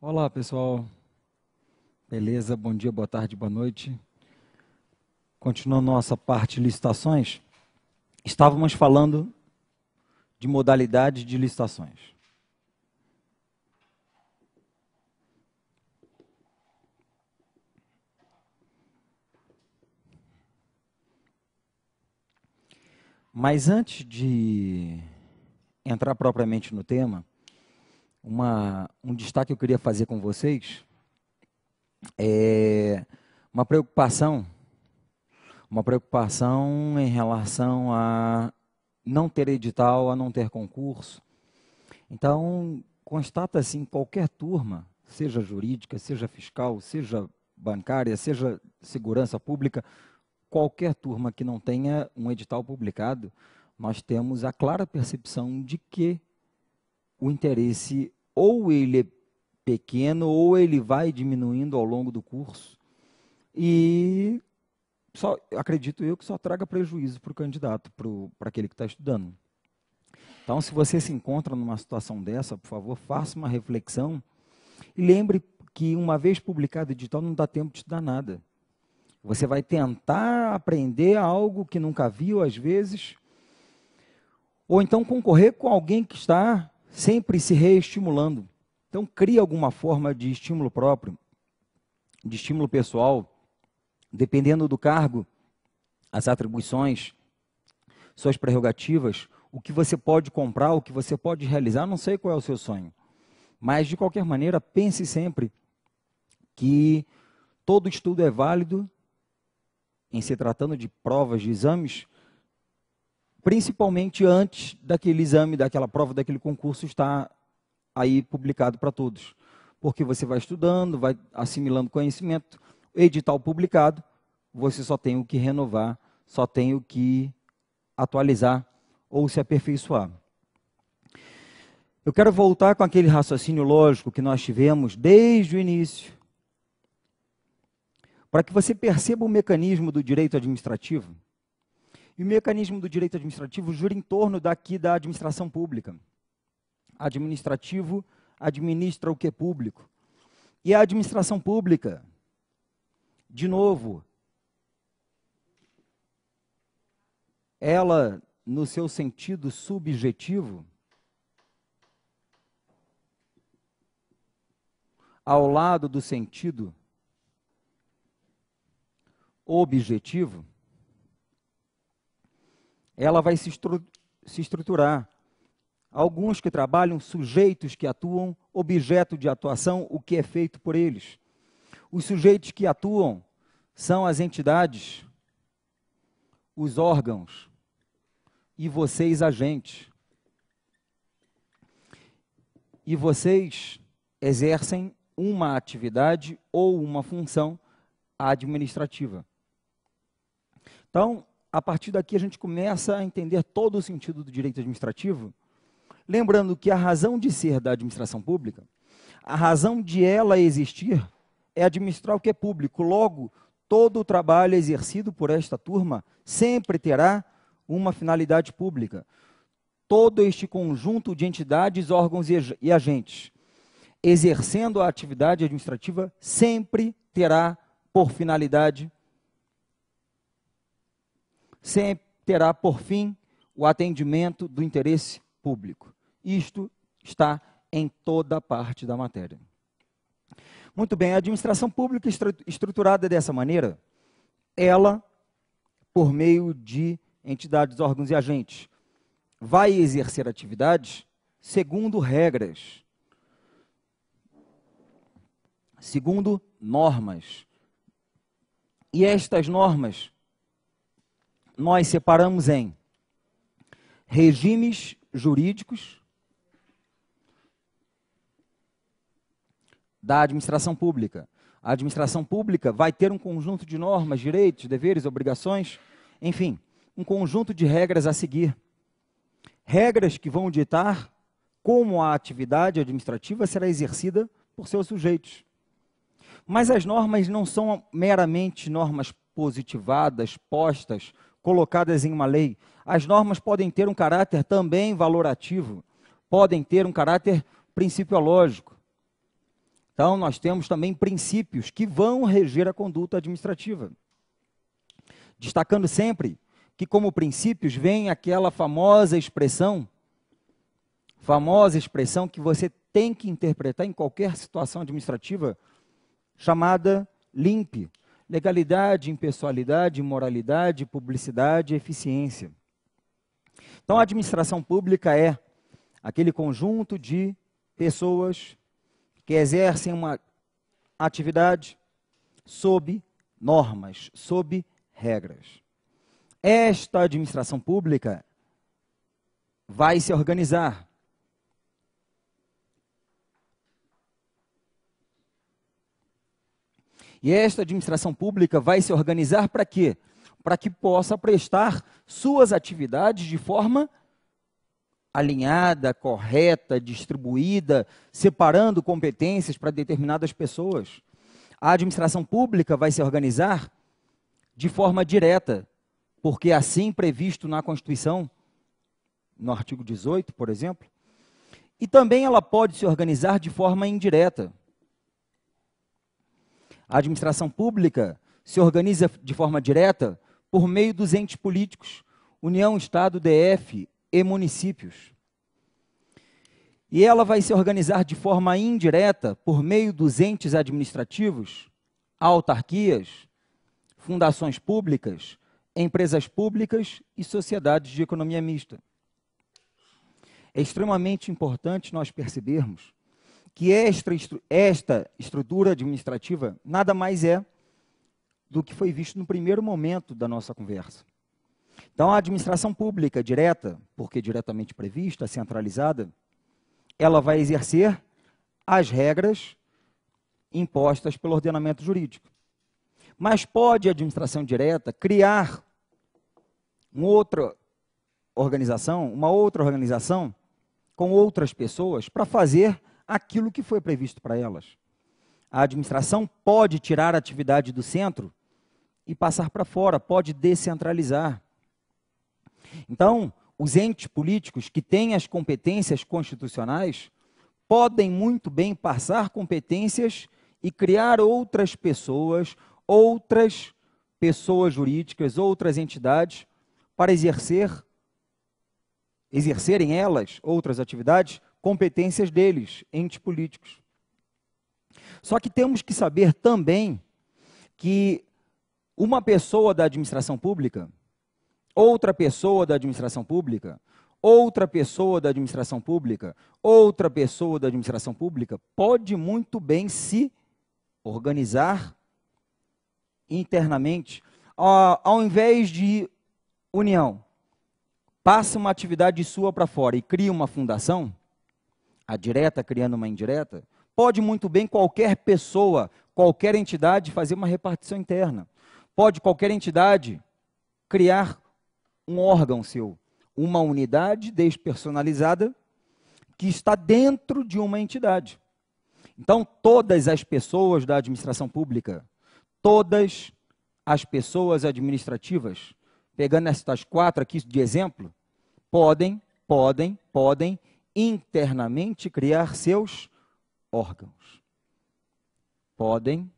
Olá, pessoal. Beleza? Bom dia, boa tarde, boa noite. Continuando nossa parte licitações, estávamos falando de modalidade de licitações. Mas antes de entrar propriamente no tema, uma, um destaque que eu queria fazer com vocês é uma preocupação, uma preocupação em relação a não ter edital, a não ter concurso. Então, constata-se em qualquer turma, seja jurídica, seja fiscal, seja bancária, seja segurança pública, qualquer turma que não tenha um edital publicado, nós temos a clara percepção de que o interesse ou ele é pequeno ou ele vai diminuindo ao longo do curso e só acredito eu que só traga prejuízo para o candidato, para aquele que está estudando. Então, se você se encontra numa situação dessa, por favor, faça uma reflexão e lembre que uma vez publicado o edital não dá tempo de estudar nada. Você vai tentar aprender algo que nunca viu, às vezes, ou então concorrer com alguém que está sempre se reestimulando. Então, crie alguma forma de estímulo próprio, de estímulo pessoal, dependendo do cargo, as atribuições, suas prerrogativas, o que você pode comprar, o que você pode realizar, não sei qual é o seu sonho. Mas, de qualquer maneira, pense sempre que todo estudo é válido em se tratando de provas, de exames, principalmente antes daquele exame, daquela prova, daquele concurso estar aí publicado para todos. Porque você vai estudando, vai assimilando conhecimento, edital publicado, você só tem o que renovar, só tem o que atualizar ou se aperfeiçoar. Eu quero voltar com aquele raciocínio lógico que nós tivemos desde o início, para que você perceba o mecanismo do direito administrativo. E o mecanismo do direito administrativo gira em torno daqui da administração pública. Administrativo administra o que é público. E a administração pública, de novo, ela, no seu sentido subjetivo, ao lado do sentido objetivo, ela vai se, estru se estruturar. Alguns que trabalham, sujeitos que atuam, objeto de atuação, o que é feito por eles. Os sujeitos que atuam são as entidades, os órgãos e vocês, agentes. E vocês exercem uma atividade ou uma função administrativa. Então, a partir daqui a gente começa a entender todo o sentido do direito administrativo, lembrando que a razão de ser da administração pública, a razão de ela existir é administrar o que é público. Logo, todo o trabalho exercido por esta turma sempre terá uma finalidade pública. Todo este conjunto de entidades, órgãos e agentes exercendo a atividade administrativa sempre terá por finalidade sempre terá por fim o atendimento do interesse público. Isto está em toda parte da matéria. Muito bem, a administração pública estruturada dessa maneira, ela, por meio de entidades, órgãos e agentes, vai exercer atividades segundo regras, segundo normas. E estas normas nós separamos em regimes jurídicos da administração pública. A administração pública vai ter um conjunto de normas, direitos, deveres, obrigações, enfim, um conjunto de regras a seguir. Regras que vão ditar como a atividade administrativa será exercida por seus sujeitos. Mas as normas não são meramente normas positivadas, postas colocadas em uma lei. As normas podem ter um caráter também valorativo, podem ter um caráter principiológico. Então, nós temos também princípios que vão reger a conduta administrativa. Destacando sempre que, como princípios, vem aquela famosa expressão, famosa expressão que você tem que interpretar em qualquer situação administrativa, chamada LIMP legalidade, impessoalidade, moralidade, publicidade, eficiência. Então, a administração pública é aquele conjunto de pessoas que exercem uma atividade sob normas, sob regras. Esta administração pública vai se organizar. E esta administração pública vai se organizar para quê? Para que possa prestar suas atividades de forma alinhada, correta, distribuída, separando competências para determinadas pessoas. A administração pública vai se organizar de forma direta, porque assim previsto na Constituição, no artigo 18, por exemplo, e também ela pode se organizar de forma indireta. A administração pública se organiza de forma direta por meio dos entes políticos, União, Estado, DF, e municípios. E ela vai se organizar de forma indireta por meio dos entes administrativos, autarquias, fundações públicas, empresas públicas e sociedades de economia mista. É extremamente importante nós percebermos que esta, esta estrutura administrativa nada mais é do que foi visto no primeiro momento da nossa conversa. Então, a administração pública direta, porque diretamente prevista, centralizada, ela vai exercer as regras impostas pelo ordenamento jurídico. Mas pode a administração direta criar uma outra organização, uma outra organização com outras pessoas para fazer aquilo que foi previsto para elas. A administração pode tirar a atividade do centro e passar para fora, pode descentralizar. Então, os entes políticos que têm as competências constitucionais podem muito bem passar competências e criar outras pessoas, outras pessoas jurídicas, outras entidades para exercer exercerem elas outras atividades, competências deles, entes políticos. Só que temos que saber também que uma pessoa da administração pública outra pessoa da administração pública, outra pessoa da administração pública, outra pessoa da administração pública pode muito bem se organizar internamente, ao invés de união, passa uma atividade sua para fora e cria uma fundação, a direta criando uma indireta, pode muito bem qualquer pessoa, qualquer entidade fazer uma repartição interna. Pode qualquer entidade criar um órgão seu, uma unidade despersonalizada que está dentro de uma entidade. Então, todas as pessoas da administração pública, todas as pessoas administrativas, pegando estas quatro aqui de exemplo, podem, podem, podem internamente criar seus órgãos. Podem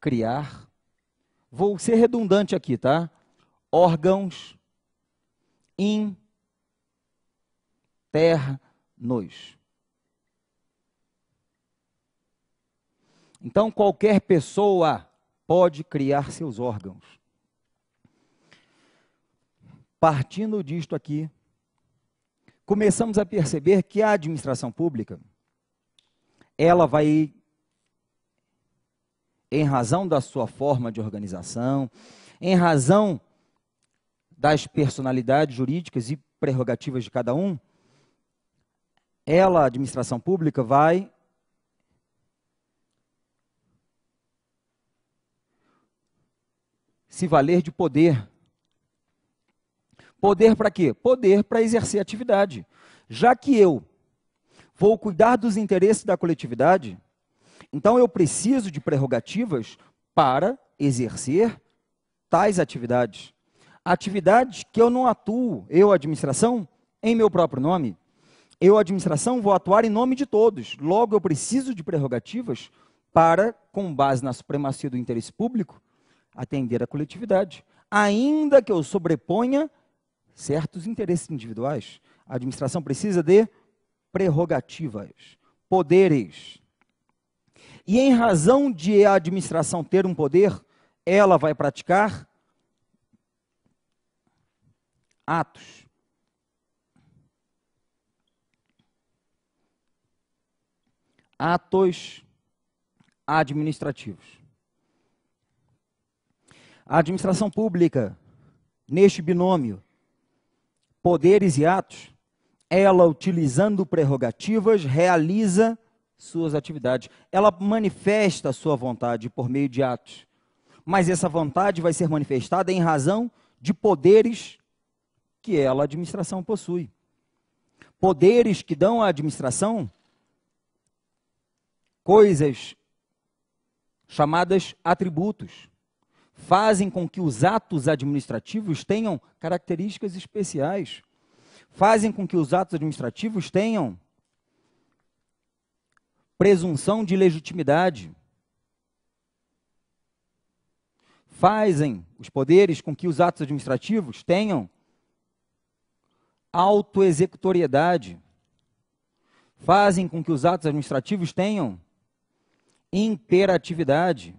criar. Vou ser redundante aqui, tá? órgãos internos. Então, qualquer pessoa pode criar seus órgãos. Partindo disto aqui, começamos a perceber que a administração pública, ela vai, em razão da sua forma de organização, em razão das personalidades jurídicas e prerrogativas de cada um, ela, a administração pública, vai se valer de poder. Poder para quê? Poder para exercer atividade. Já que eu vou cuidar dos interesses da coletividade, então eu preciso de prerrogativas para exercer tais atividades atividades que eu não atuo, eu, administração, em meu próprio nome. eu, administração, vou atuar em nome de todos. Logo, eu preciso de prerrogativas para, com base na supremacia do interesse público, atender a coletividade. Ainda que eu sobreponha certos interesses individuais. A administração precisa de prerrogativas, poderes. E em razão de a administração ter um poder, ela vai praticar atos atos administrativos. A administração pública, neste binômio, poderes e atos, ela, utilizando prerrogativas, realiza suas atividades. Ela manifesta a sua vontade por meio de atos. Mas essa vontade vai ser manifestada em razão de poderes que ela, a administração, possui. Poderes que dão à administração coisas chamadas atributos fazem com que os atos administrativos tenham características especiais, fazem com que os atos administrativos tenham presunção de legitimidade, fazem os poderes com que os atos administrativos tenham autoexecutoriedade, fazem com que os atos administrativos tenham imperatividade.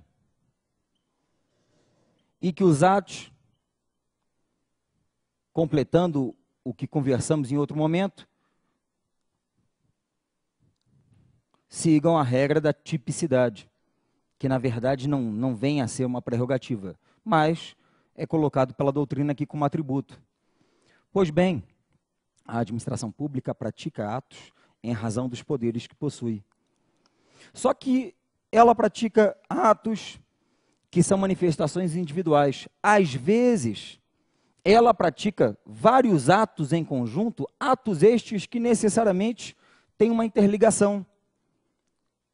E que os atos, completando o que conversamos em outro momento, sigam a regra da tipicidade, que na verdade não, não vem a ser uma prerrogativa, mas é colocado pela doutrina aqui como atributo. Pois bem, a administração pública pratica atos em razão dos poderes que possui. Só que ela pratica atos que são manifestações individuais. Às vezes, ela pratica vários atos em conjunto, atos estes que necessariamente têm uma interligação.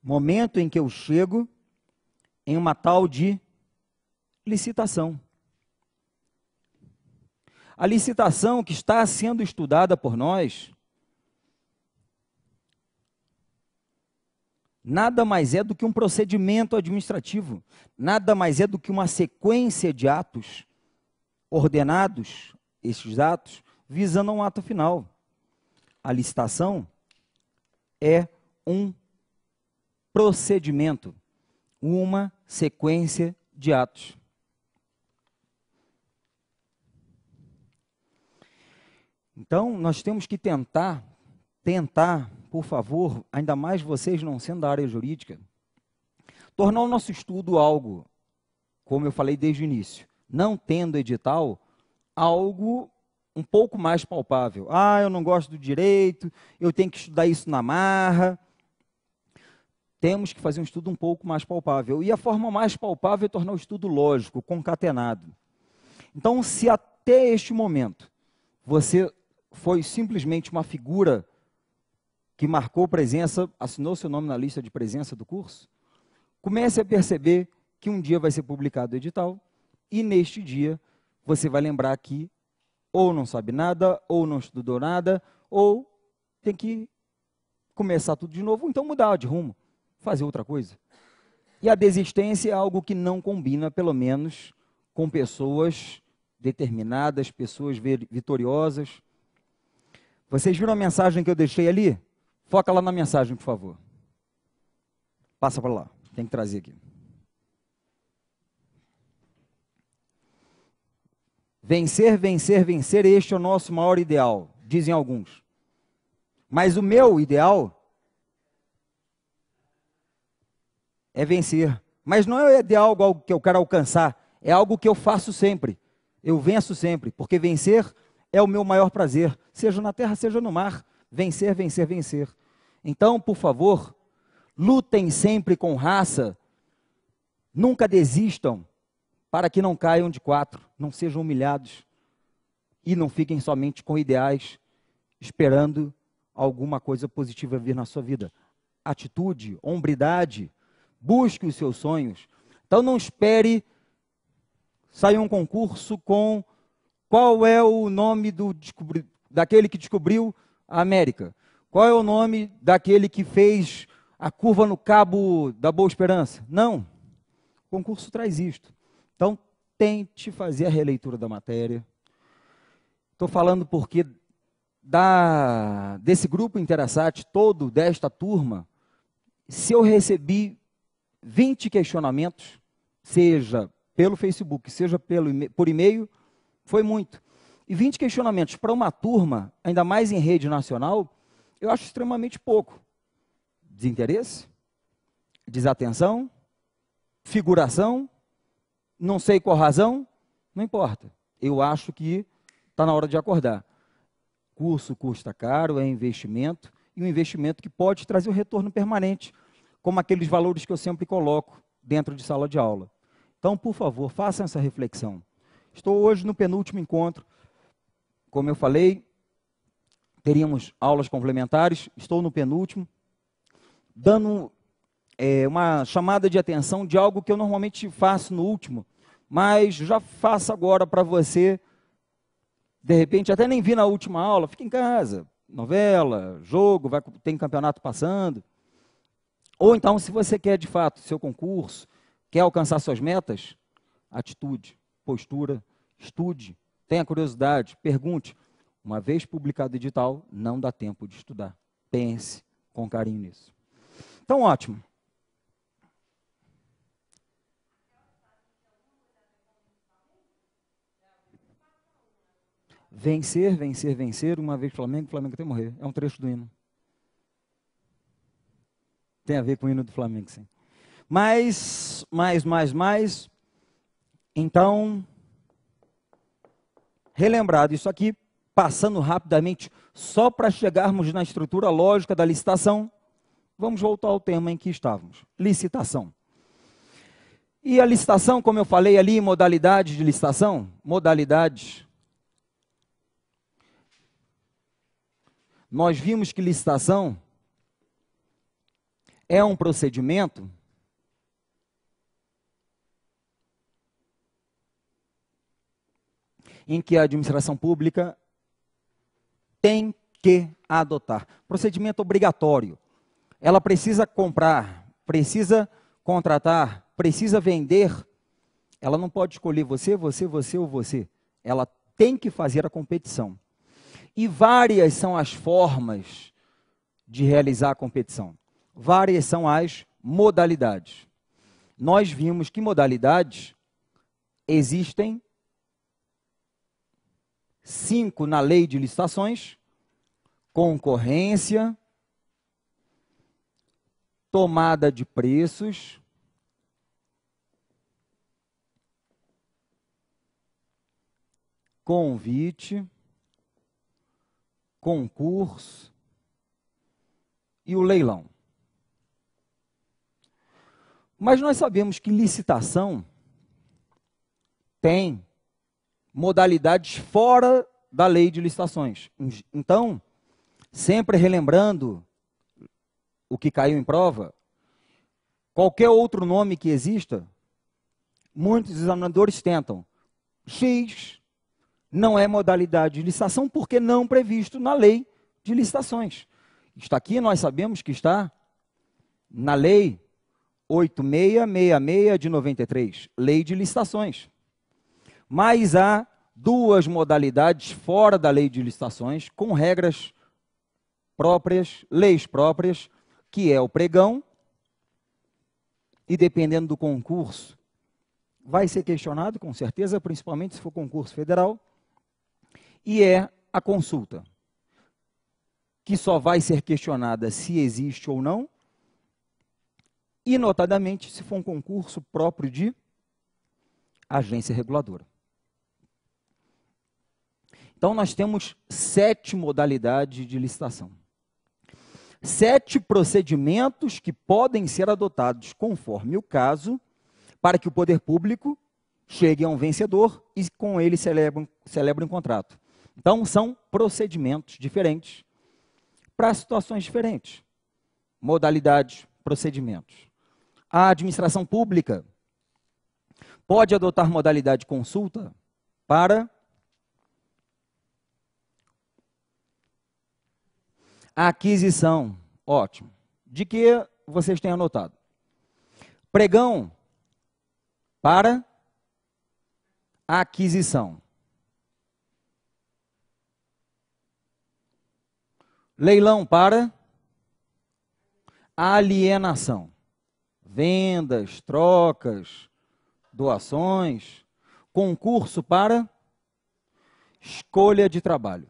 Momento em que eu chego em uma tal de licitação. A licitação que está sendo estudada por nós nada mais é do que um procedimento administrativo, nada mais é do que uma sequência de atos ordenados, estes atos, visando um ato final. A licitação é um procedimento, uma sequência de atos. Então, nós temos que tentar, tentar por favor, ainda mais vocês não sendo da área jurídica, tornar o nosso estudo algo, como eu falei desde o início, não tendo edital, algo um pouco mais palpável. Ah, eu não gosto do direito, eu tenho que estudar isso na marra. Temos que fazer um estudo um pouco mais palpável. E a forma mais palpável é tornar o estudo lógico, concatenado. Então, se até este momento você foi simplesmente uma figura que marcou presença, assinou seu nome na lista de presença do curso, comece a perceber que um dia vai ser publicado o edital e neste dia você vai lembrar que ou não sabe nada, ou não estudou nada, ou tem que começar tudo de novo, ou então mudar de rumo, fazer outra coisa. E a desistência é algo que não combina, pelo menos, com pessoas determinadas, pessoas vitoriosas. Vocês viram a mensagem que eu deixei ali? Foca lá na mensagem, por favor. Passa para lá. Tem que trazer aqui. Vencer, vencer, vencer, este é o nosso maior ideal, dizem alguns. Mas o meu ideal é vencer. Mas não é ideal algo que eu quero alcançar, é algo que eu faço sempre. Eu venço sempre, porque vencer é o meu maior prazer, seja na terra, seja no mar. Vencer, vencer, vencer. Então, por favor, lutem sempre com raça, nunca desistam, para que não caiam de quatro, não sejam humilhados e não fiquem somente com ideais, esperando alguma coisa positiva vir na sua vida. Atitude, hombridade, busque os seus sonhos. Então não espere sair um concurso com qual é o nome do daquele que descobriu América. Qual é o nome daquele que fez a curva no cabo da Boa Esperança? Não. O concurso traz isto. Então, tente fazer a releitura da matéria. Estou falando porque da, desse grupo Interasat todo, desta turma, se eu recebi 20 questionamentos, seja pelo Facebook, seja pelo, por e-mail, foi muito. E 20 questionamentos para uma turma, ainda mais em rede nacional, eu acho extremamente pouco. Desinteresse, desatenção, figuração, não sei qual razão, não importa. Eu acho que está na hora de acordar. Curso custa caro, é investimento, e um investimento que pode trazer um retorno permanente, como aqueles valores que eu sempre coloco dentro de sala de aula. Então, por favor, façam essa reflexão. Estou hoje no penúltimo encontro. Como eu falei, teríamos aulas complementares, estou no penúltimo, dando é, uma chamada de atenção de algo que eu normalmente faço no último, mas já faço agora para você. De repente, até nem vi na última aula, fica em casa, novela, jogo, vai, tem campeonato passando. Ou então, se você quer de fato seu concurso, quer alcançar suas metas, atitude, postura, estude, tenha curiosidade, pergunte. Uma vez publicado o edital, não dá tempo de estudar. Pense com carinho nisso. Então, ótimo. Vencer, vencer, vencer, uma vez Flamengo, Flamengo até morrer. É um trecho do hino. Tem a ver com o hino do Flamengo, sim. Mais, mais, mais, mais. Então, relembrado isso aqui, passando rapidamente, só para chegarmos na estrutura lógica da licitação, vamos voltar ao tema em que estávamos: licitação. E a licitação, como eu falei ali, modalidades de licitação, modalidades nós vimos que licitação é um procedimento em que a administração pública tem que adotar. Procedimento obrigatório. Ela precisa comprar, precisa contratar, precisa vender. Ela não pode escolher você, você, você ou você. Ela tem que fazer a competição. E várias são as formas de realizar a competição. Várias são as modalidades. Nós vimos que modalidades existem cinco na lei de licitações: concorrência, tomada de preços, convite, concurso e o leilão. Mas nós sabemos que licitação tem modalidades fora da lei de licitações. Então, sempre relembrando o que caiu em prova, qualquer outro nome que exista, muitos examinadores tentam. X não é modalidade de licitação porque não previsto na lei de licitações. Está aqui, nós sabemos que está na lei 8666 de 93, lei de licitações. Mas há duas modalidades fora da lei de licitações, com regras próprias, leis próprias, que é o pregão, e dependendo do concurso, vai ser questionado, com certeza, principalmente se for concurso federal, e é a consulta, que só vai ser questionada se existe ou não, e notadamente se for um concurso próprio de agência reguladora. Então, nós temos sete modalidades de licitação. Sete procedimentos que podem ser adotados conforme o caso, para que o poder público chegue a um vencedor e com ele celebre, um contrato. Então, são procedimentos diferentes para situações diferentes. Modalidades, procedimentos. A administração pública pode adotar modalidade de consulta para Aquisição. Ótimo. De que vocês têm anotado? Pregão para aquisição. Leilão para alienação. Vendas, trocas, doações. Concurso para escolha de trabalho.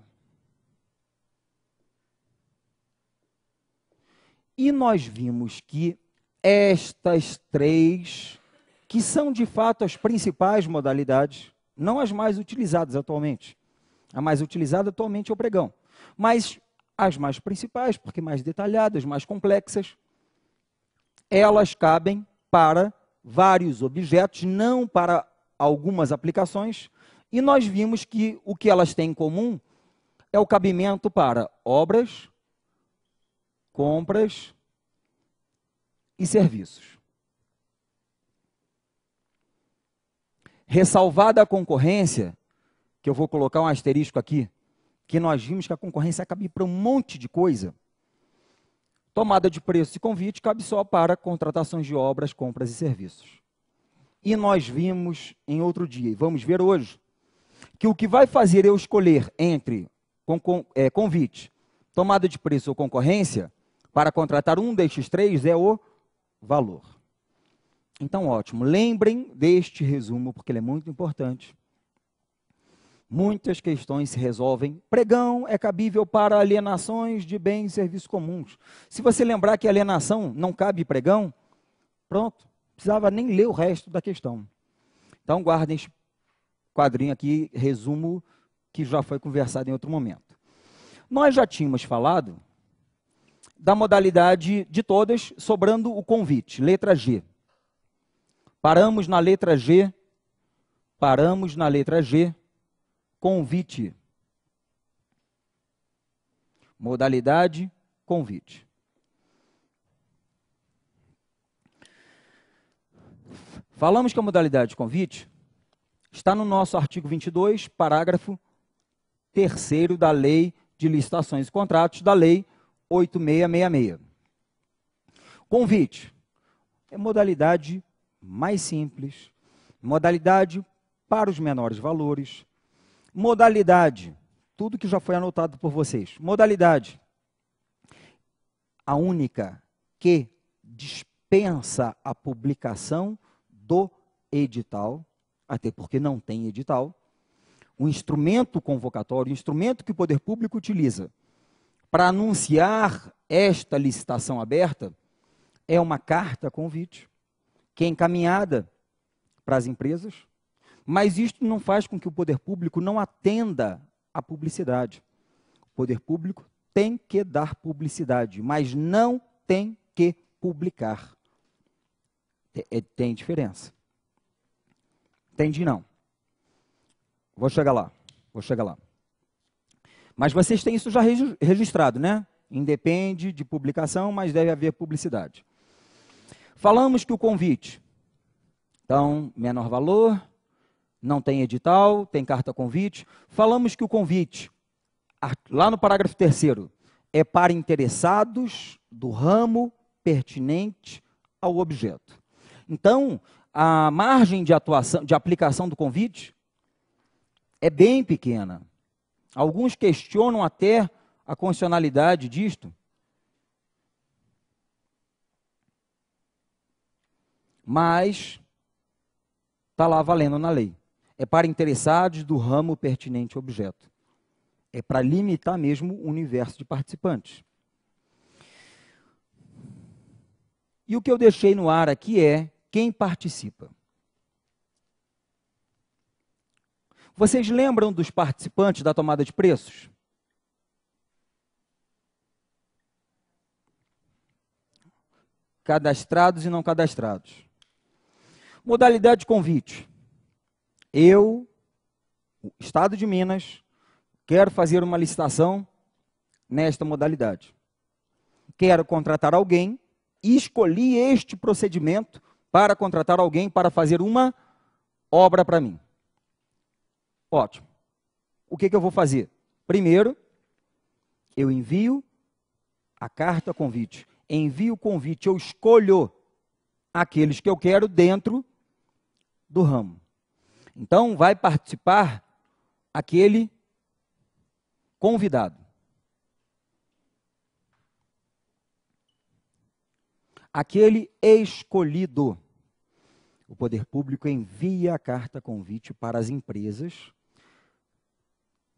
E nós vimos que estas três, que são de fato as principais modalidades, não as mais utilizadas atualmente. A mais utilizada atualmente é o pregão. Mas as mais principais, porque mais detalhadas, mais complexas, elas cabem para vários objetos, não para algumas aplicações, e nós vimos que o que elas têm em comum é o cabimento para obras, compras e serviços. Ressalvada a concorrência, que eu vou colocar um asterisco aqui, que nós vimos que a concorrência cabe para um monte de coisa. Tomada de preço e convite cabe só para contratações de obras, compras e serviços. E nós vimos em outro dia, e vamos ver hoje, que o que vai fazer eu escolher entre é, convite, tomada de preço ou concorrência para contratar um destes três é o valor. Então, ótimo. Lembrem deste resumo, porque ele é muito importante. Muitas questões se resolvem. Pregão é cabível para alienações de bens e serviços comuns. Se você lembrar que alienação não cabe pregão, pronto, precisava nem ler o resto da questão. Então, guardem este quadrinho aqui, resumo que já foi conversado em outro momento. Nós já tínhamos falado da modalidade de todas, sobrando o convite, letra G. Paramos na letra G, paramos na letra G, convite. Modalidade, convite. Falamos que a modalidade de convite está no nosso artigo 22, parágrafo 3 da Lei de Licitações e Contratos, da Lei 8666. Convite. É modalidade mais simples, modalidade para os menores valores, modalidade, tudo que já foi anotado por vocês. Modalidade, a única que dispensa a publicação do edital, até porque não tem edital. O instrumento convocatório, o instrumento que o poder público utiliza para anunciar esta licitação aberta é uma carta convite, que é encaminhada para as empresas, mas isto não faz com que o poder público não atenda à publicidade. O poder público tem que dar publicidade, mas não tem que publicar. É, tem diferença. Entendi não. Vou chegar lá. Vou chegar lá. Mas vocês têm isso já registrado, né? Independe de publicação, mas deve haver publicidade. Falamos que o convite, então, menor valor, não tem edital, tem carta convite. Falamos que o convite, lá no parágrafo terceiro, é para interessados do ramo pertinente ao objeto. Então, a margem de atuação, de aplicação do convite é bem pequena. Alguns questionam até a constitucionalidade disto. Mas está lá valendo na lei. É para interessados do ramo pertinente objeto. É para limitar mesmo o universo de participantes. E o que eu deixei no ar aqui é quem participa. Vocês lembram dos participantes da tomada de preços? Cadastrados e não cadastrados. Modalidade de convite. Eu, Estado de Minas, quero fazer uma licitação nesta modalidade. Quero contratar alguém e escolhi este procedimento para contratar alguém para fazer uma obra para mim. Ótimo. O que, que eu vou fazer? Primeiro, eu envio a carta convite, envio o convite, eu escolho aqueles que eu quero dentro do ramo. Então, vai participar aquele convidado. Aquele escolhido. O poder público envia a carta convite para as empresas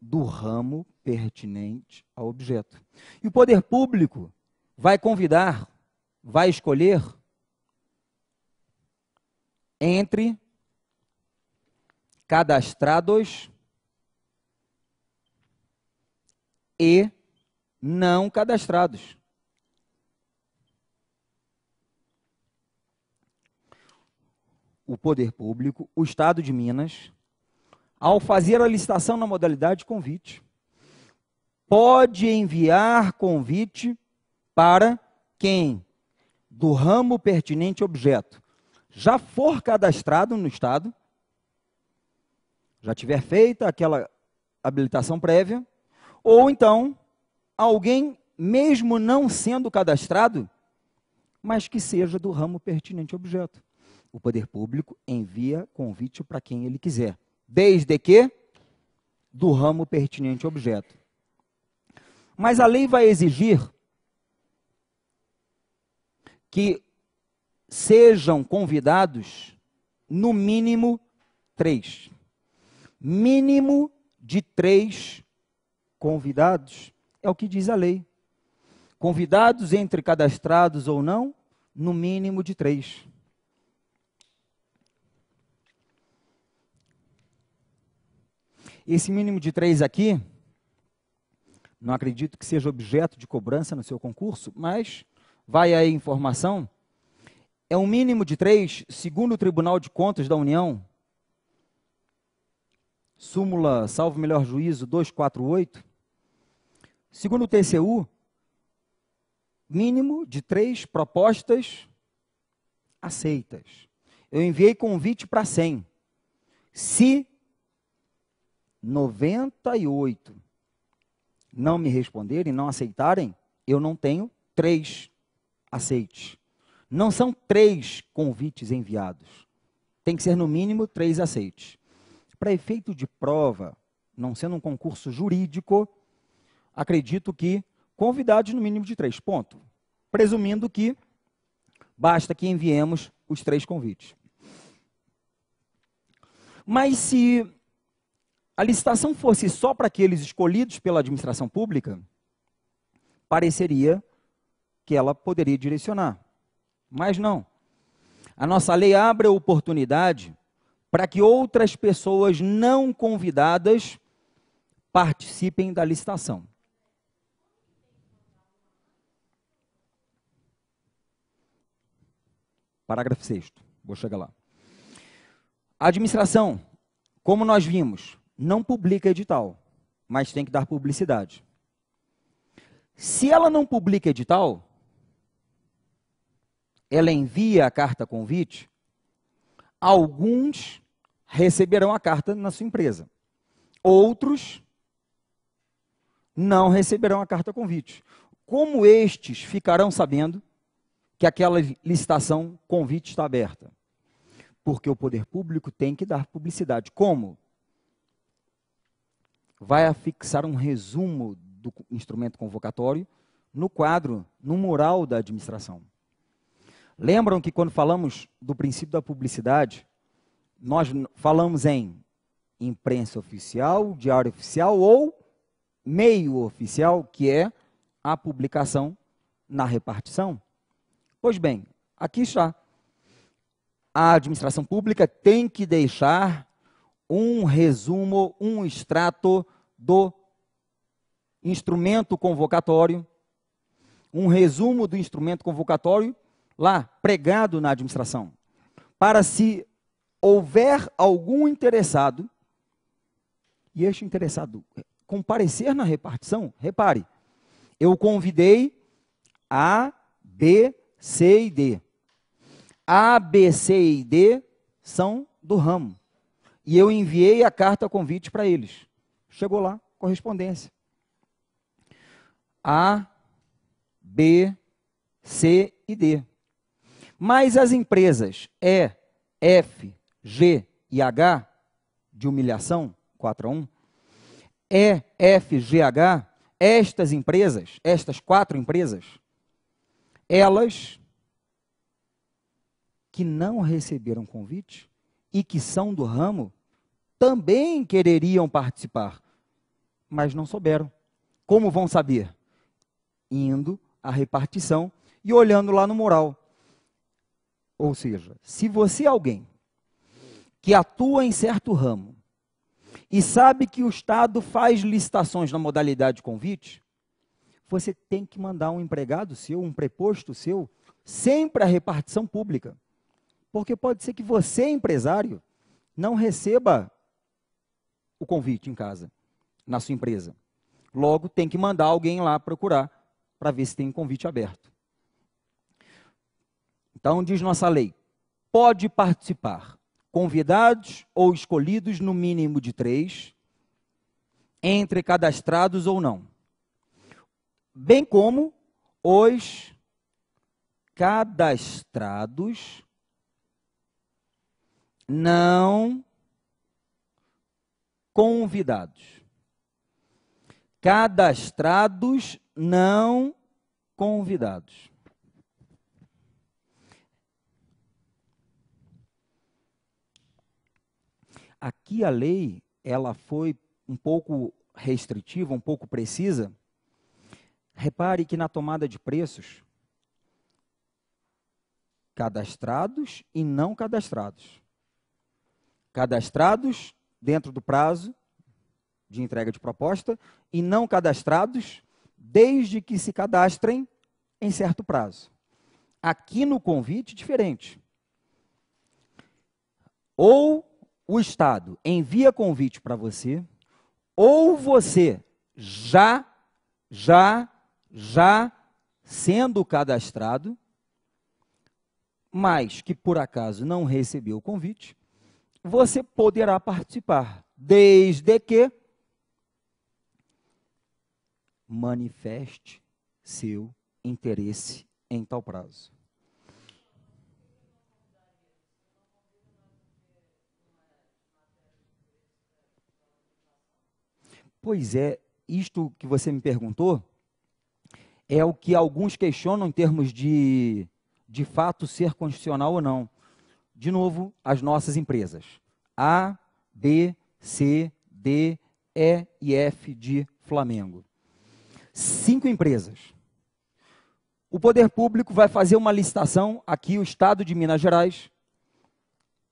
do ramo pertinente ao objeto. E o poder público vai convidar, vai escolher entre cadastrados e não cadastrados. O poder público, o Estado de Minas, ao fazer a licitação na modalidade convite, pode enviar convite para quem? Do ramo pertinente objeto. Já for cadastrado no Estado, já tiver feita aquela habilitação prévia, ou então alguém, mesmo não sendo cadastrado, mas que seja do ramo pertinente objeto. O poder público envia convite para quem ele quiser, desde que do ramo pertinente objeto. Mas a lei vai exigir que sejam convidados, no mínimo, três. Mínimo de três convidados, é o que diz a lei. Convidados entre cadastrados ou não, no mínimo de três. Esse mínimo de três aqui, não acredito que seja objeto de cobrança no seu concurso, mas vai aí informação é um mínimo de três, segundo o Tribunal de Contas da União, súmula, salvo melhor juízo, 248. Segundo o TCU, mínimo de três propostas aceitas. Eu enviei convite para 100. Se 98 não me responderem, não aceitarem, eu não tenho três aceites. Não são três convites enviados. Tem que ser, no mínimo, três aceites. Para efeito de prova, não sendo um concurso jurídico, acredito que convidados no mínimo de três. Ponto. Presumindo que basta que enviemos os três convites. Mas se a licitação fosse só para aqueles escolhidos pela administração pública, pareceria que ela poderia direcionar. Mas não. A nossa lei abre a oportunidade para que outras pessoas não convidadas participem da licitação. Parágrafo 6. Vou chegar lá. A administração, como nós vimos, não publica edital, mas tem que dar publicidade. Se ela não publica edital, ela envia a carta convite, alguns receberão a carta na sua empresa. Outros não receberão a carta convite. Como estes ficarão sabendo que aquela licitação convite está aberta? Porque o poder público tem que dar publicidade. Como? Vai afixar um resumo do instrumento convocatório no quadro, no mural da administração. Lembram que quando falamos do princípio da publicidade, nós falamos em imprensa oficial, diário oficial ou meio oficial, que é a publicação na repartição? Pois bem, aqui está. A administração pública tem que deixar um resumo, um extrato do instrumento convocatório, um resumo do instrumento convocatório lá pregado na administração, para se houver algum interessado, e este interessado comparecer na repartição, repare, eu convidei A, B, C e D. A, B, C e D são do ramo. E eu enviei a carta convite para eles. Chegou lá, correspondência. A, B, C e D. Mas as empresas E, F, G e H, de humilhação, 4 a 1, E, F, G, H, estas empresas, estas quatro empresas, elas que não receberam convite e que são do ramo, também quereriam participar, mas não souberam. Como vão saber? Indo à repartição e olhando lá no mural. Ou seja, se você é alguém que atua em certo ramo e sabe que o Estado faz licitações na modalidade de convite, você tem que mandar um empregado seu, um preposto seu, sempre à repartição pública. Porque pode ser que você, empresário, não receba o convite em casa, na sua empresa. Logo, tem que mandar alguém lá procurar para ver se tem um convite aberto. Então, diz nossa lei: pode participar convidados ou escolhidos no mínimo de três, entre cadastrados ou não, bem como os cadastrados não convidados. Cadastrados não convidados. Aqui a lei, ela foi um pouco restritiva, um pouco precisa. Repare que na tomada de preços, cadastrados e não cadastrados. Cadastrados dentro do prazo de entrega de proposta e não cadastrados desde que se cadastrem em certo prazo. Aqui no convite, diferente. Ou o Estado envia convite para você, ou você já, já, já sendo cadastrado, mas que por acaso não recebeu o convite, você poderá participar, desde que manifeste seu interesse em tal prazo. Pois é, isto que você me perguntou é o que alguns questionam em termos de, de fato, ser constitucional ou não. De novo, as nossas empresas. A, B, C, D, E e F de Flamengo. Cinco empresas. O poder público vai fazer uma licitação, aqui o Estado de Minas Gerais,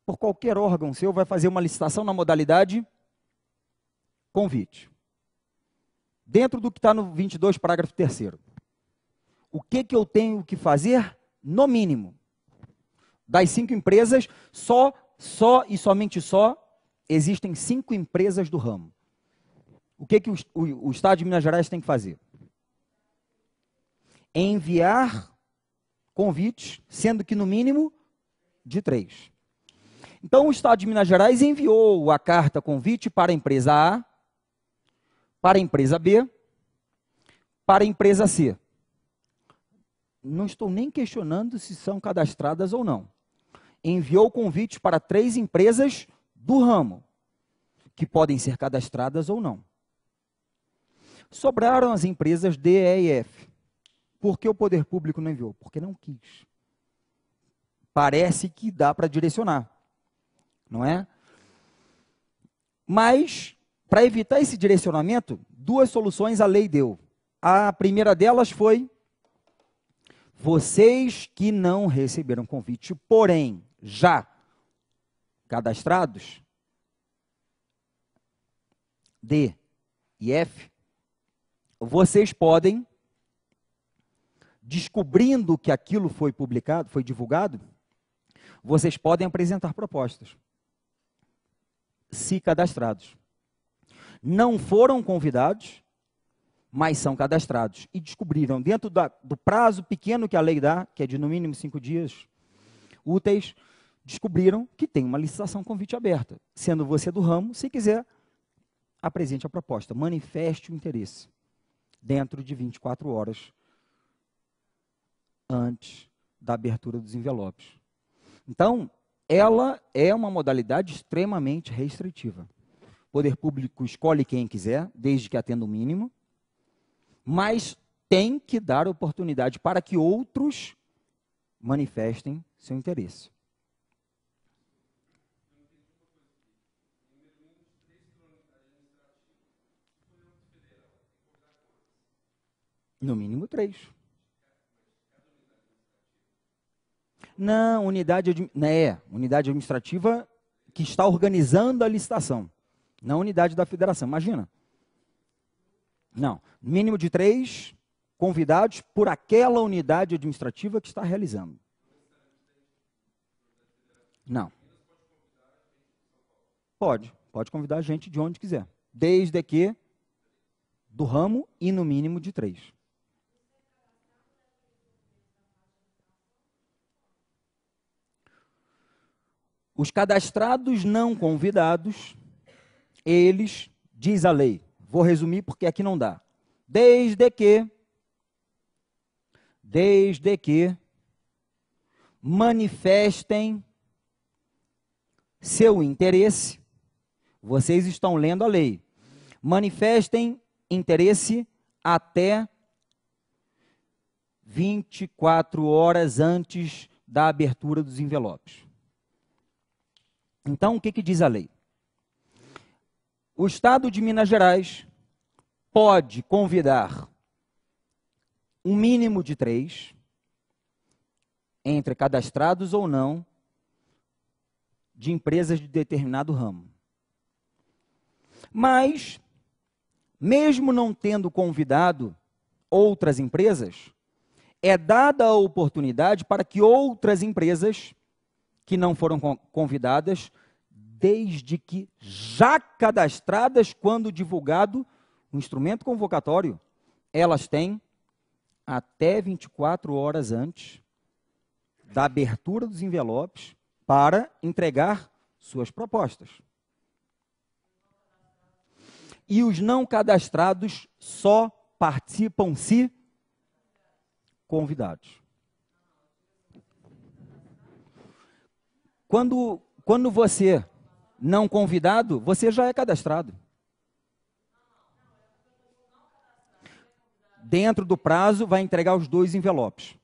por qualquer órgão seu, vai fazer uma licitação na modalidade convite dentro do que está no 22, parágrafo 3. O que, que eu tenho que fazer? No mínimo. Das cinco empresas, só, só e somente só, existem cinco empresas do ramo. O que, que o, o, o Estado de Minas Gerais tem que fazer? Enviar convites, sendo que no mínimo de três. Então, o Estado de Minas Gerais enviou a carta convite para a empresa A, para a empresa B, para a empresa C. Não estou nem questionando se são cadastradas ou não. Enviou convite para três empresas do ramo, que podem ser cadastradas ou não. Sobraram as empresas D, E e F. Por que o poder público não enviou? Porque não quis. Parece que dá para direcionar, não é? Mas para evitar esse direcionamento, duas soluções a lei deu. A primeira delas foi: vocês que não receberam convite, porém já cadastrados, D e F, vocês podem, descobrindo que aquilo foi publicado, foi divulgado, vocês podem apresentar propostas, se cadastrados não foram convidados, mas são cadastrados. E descobriram, dentro da, do prazo pequeno que a lei dá, que é de no mínimo cinco dias úteis, descobriram que tem uma licitação convite aberta. Sendo você do ramo, se quiser, apresente a proposta, manifeste o interesse dentro de 24 horas antes da abertura dos envelopes. Então, ela é uma modalidade extremamente restritiva. O poder público escolhe quem quiser, desde que atenda o mínimo, mas tem que dar oportunidade para que outros manifestem seu interesse. No mínimo três. Não, unidade, né, unidade administrativa que está organizando a licitação. Não unidade da federação. Imagina. Não. Mínimo de três convidados por aquela unidade administrativa que está realizando. Não. Pode. Pode convidar a gente de onde quiser. Desde que do ramo e no mínimo de três. Os cadastrados não convidados, eles, diz a lei, vou resumir porque aqui não dá. Desde que, desde que manifestem seu interesse, vocês estão lendo a lei, manifestem interesse até 24 horas antes da abertura dos envelopes. Então, o que, que diz a lei? O Estado de Minas Gerais pode convidar um mínimo de três, entre cadastrados ou não, de empresas de determinado ramo. Mas, mesmo não tendo convidado outras empresas, é dada a oportunidade para que outras empresas que não foram convidadas, desde que já cadastradas quando divulgado o instrumento convocatório, elas têm até 24 horas antes da abertura dos envelopes para entregar suas propostas. E os não cadastrados só participam se convidados. Quando, quando você não convidado, você já é cadastrado. Dentro do prazo, vai entregar os dois envelopes: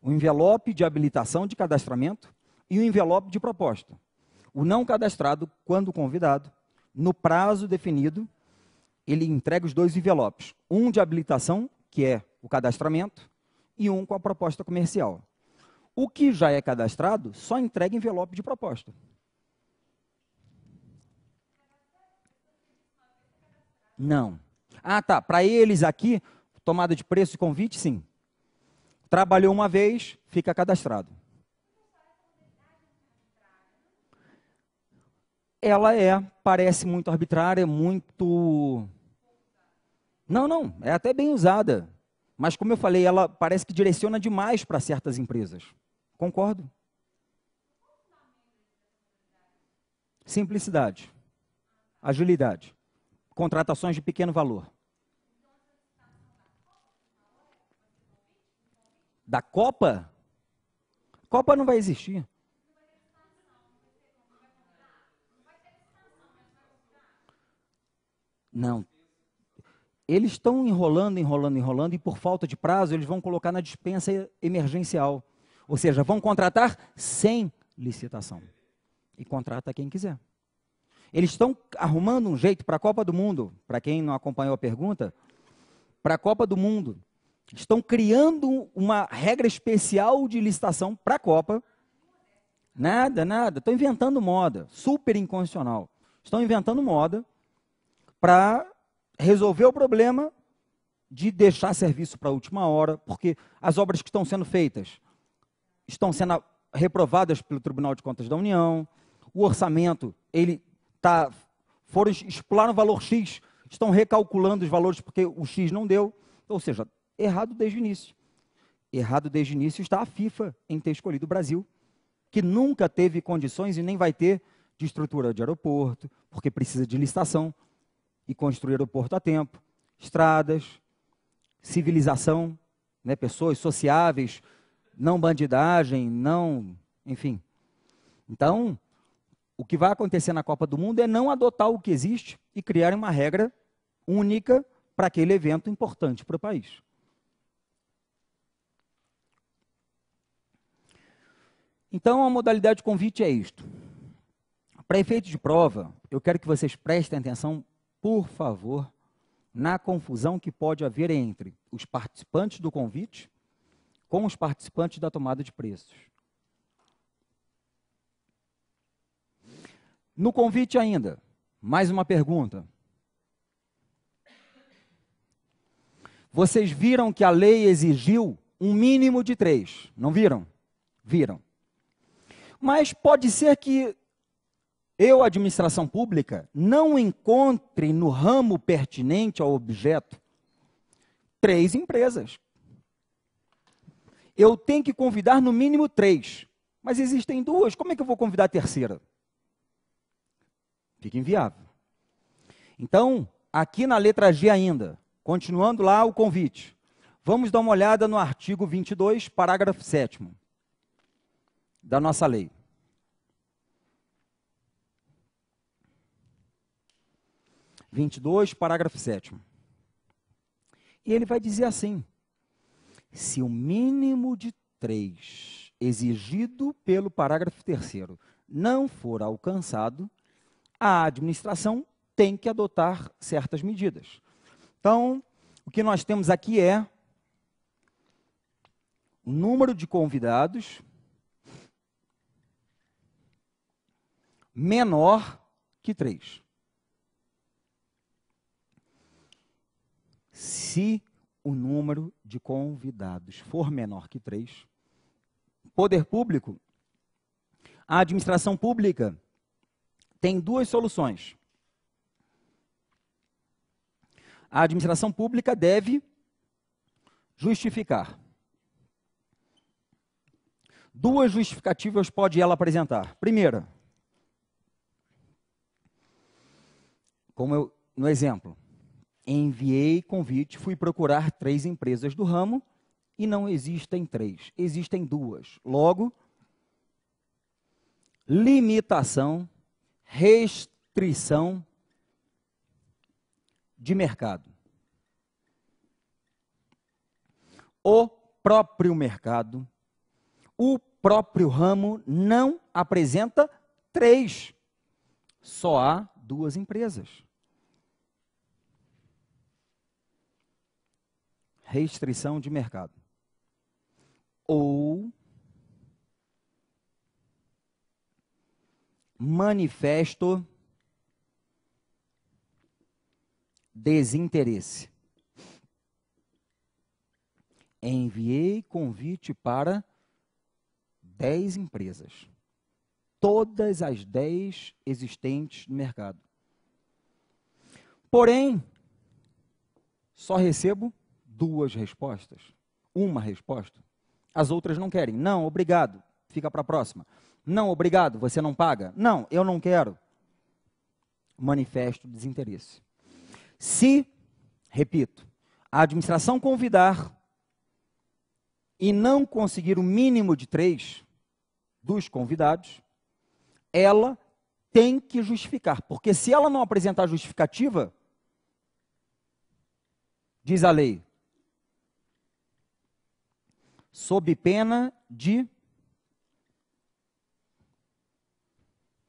o envelope de habilitação de cadastramento e o envelope de proposta. O não cadastrado, quando convidado, no prazo definido, ele entrega os dois envelopes: um de habilitação, que é o cadastramento, e um com a proposta comercial. O que já é cadastrado só entrega envelope de proposta. Não. Ah, tá. Para eles aqui, tomada de preço e convite, sim. Trabalhou uma vez, fica cadastrado. Ela é, parece muito arbitrária, muito. Não, não, é até bem usada. Mas, como eu falei, ela parece que direciona demais para certas empresas. Concordo. Simplicidade. Agilidade. Contratações de pequeno valor. Da Copa? Copa não vai existir. Não. Eles estão enrolando, enrolando, enrolando, e por falta de prazo, eles vão colocar na dispensa emergencial. Ou seja, vão contratar sem licitação. E contrata quem quiser. Eles estão arrumando um jeito para a Copa do Mundo, para quem não acompanhou a pergunta, para a Copa do Mundo. Estão criando uma regra especial de licitação para a Copa. Nada, nada. Estão inventando moda. Super inconstitucional. Estão inventando moda para resolver o problema de deixar serviço para a última hora, porque as obras que estão sendo feitas estão sendo reprovadas pelo Tribunal de Contas da União, o orçamento, ele tá, foram exploraram o valor X, estão recalculando os valores porque o X não deu, ou seja, errado desde o início. Errado desde o início está a FIFA em ter escolhido o Brasil, que nunca teve condições e nem vai ter de estrutura de aeroporto, porque precisa de licitação e construir aeroporto a tempo, estradas, civilização, né, pessoas sociáveis, não bandidagem, não, enfim. Então, o que vai acontecer na Copa do Mundo é não adotar o que existe e criar uma regra única para aquele evento importante para o país. Então, a modalidade de convite é isto. Para efeito de prova, eu quero que vocês prestem atenção, por favor, na confusão que pode haver entre os participantes do convite com os participantes da tomada de preços. No convite ainda, mais uma pergunta. Vocês viram que a lei exigiu um mínimo de três, não viram? Viram. Mas pode ser que eu, administração pública, não encontre no ramo pertinente ao objeto três empresas. Eu tenho que convidar no mínimo três, mas existem duas, como é que eu vou convidar a terceira? Fica inviável. Então, aqui na letra G ainda, continuando lá o convite, vamos dar uma olhada no artigo 22, parágrafo 7 da nossa lei. Vinte parágrafo 7 E ele vai dizer assim: se o mínimo de três exigido pelo parágrafo terceiro não for alcançado, a administração tem que adotar certas medidas. Então, o que nós temos aqui é o número de convidados menor que três. Se o número de convidados for menor que três, poder público, a administração pública tem duas soluções. A administração pública deve justificar. Duas justificativas pode ela apresentar. Primeira, como eu, no exemplo, enviei convite, fui procurar três empresas do ramo e não existem três, existem duas. Logo, limitação, restrição de mercado. O próprio mercado, o próprio ramo não apresenta três, só há duas empresas. Restrição de mercado. Ou manifesto desinteresse. Enviei convite para dez empresas todas as 10 existentes no mercado. Porém, só recebo duas respostas. Uma resposta. As outras não querem. Não, obrigado. Fica para a próxima. Não, obrigado. Você não paga? Não, eu não quero. Manifesto desinteresse. Se, repito, a administração convidar e não conseguir o mínimo de três dos convidados, ela tem que justificar. Porque se ela não apresentar justificativa, diz a lei, sob pena de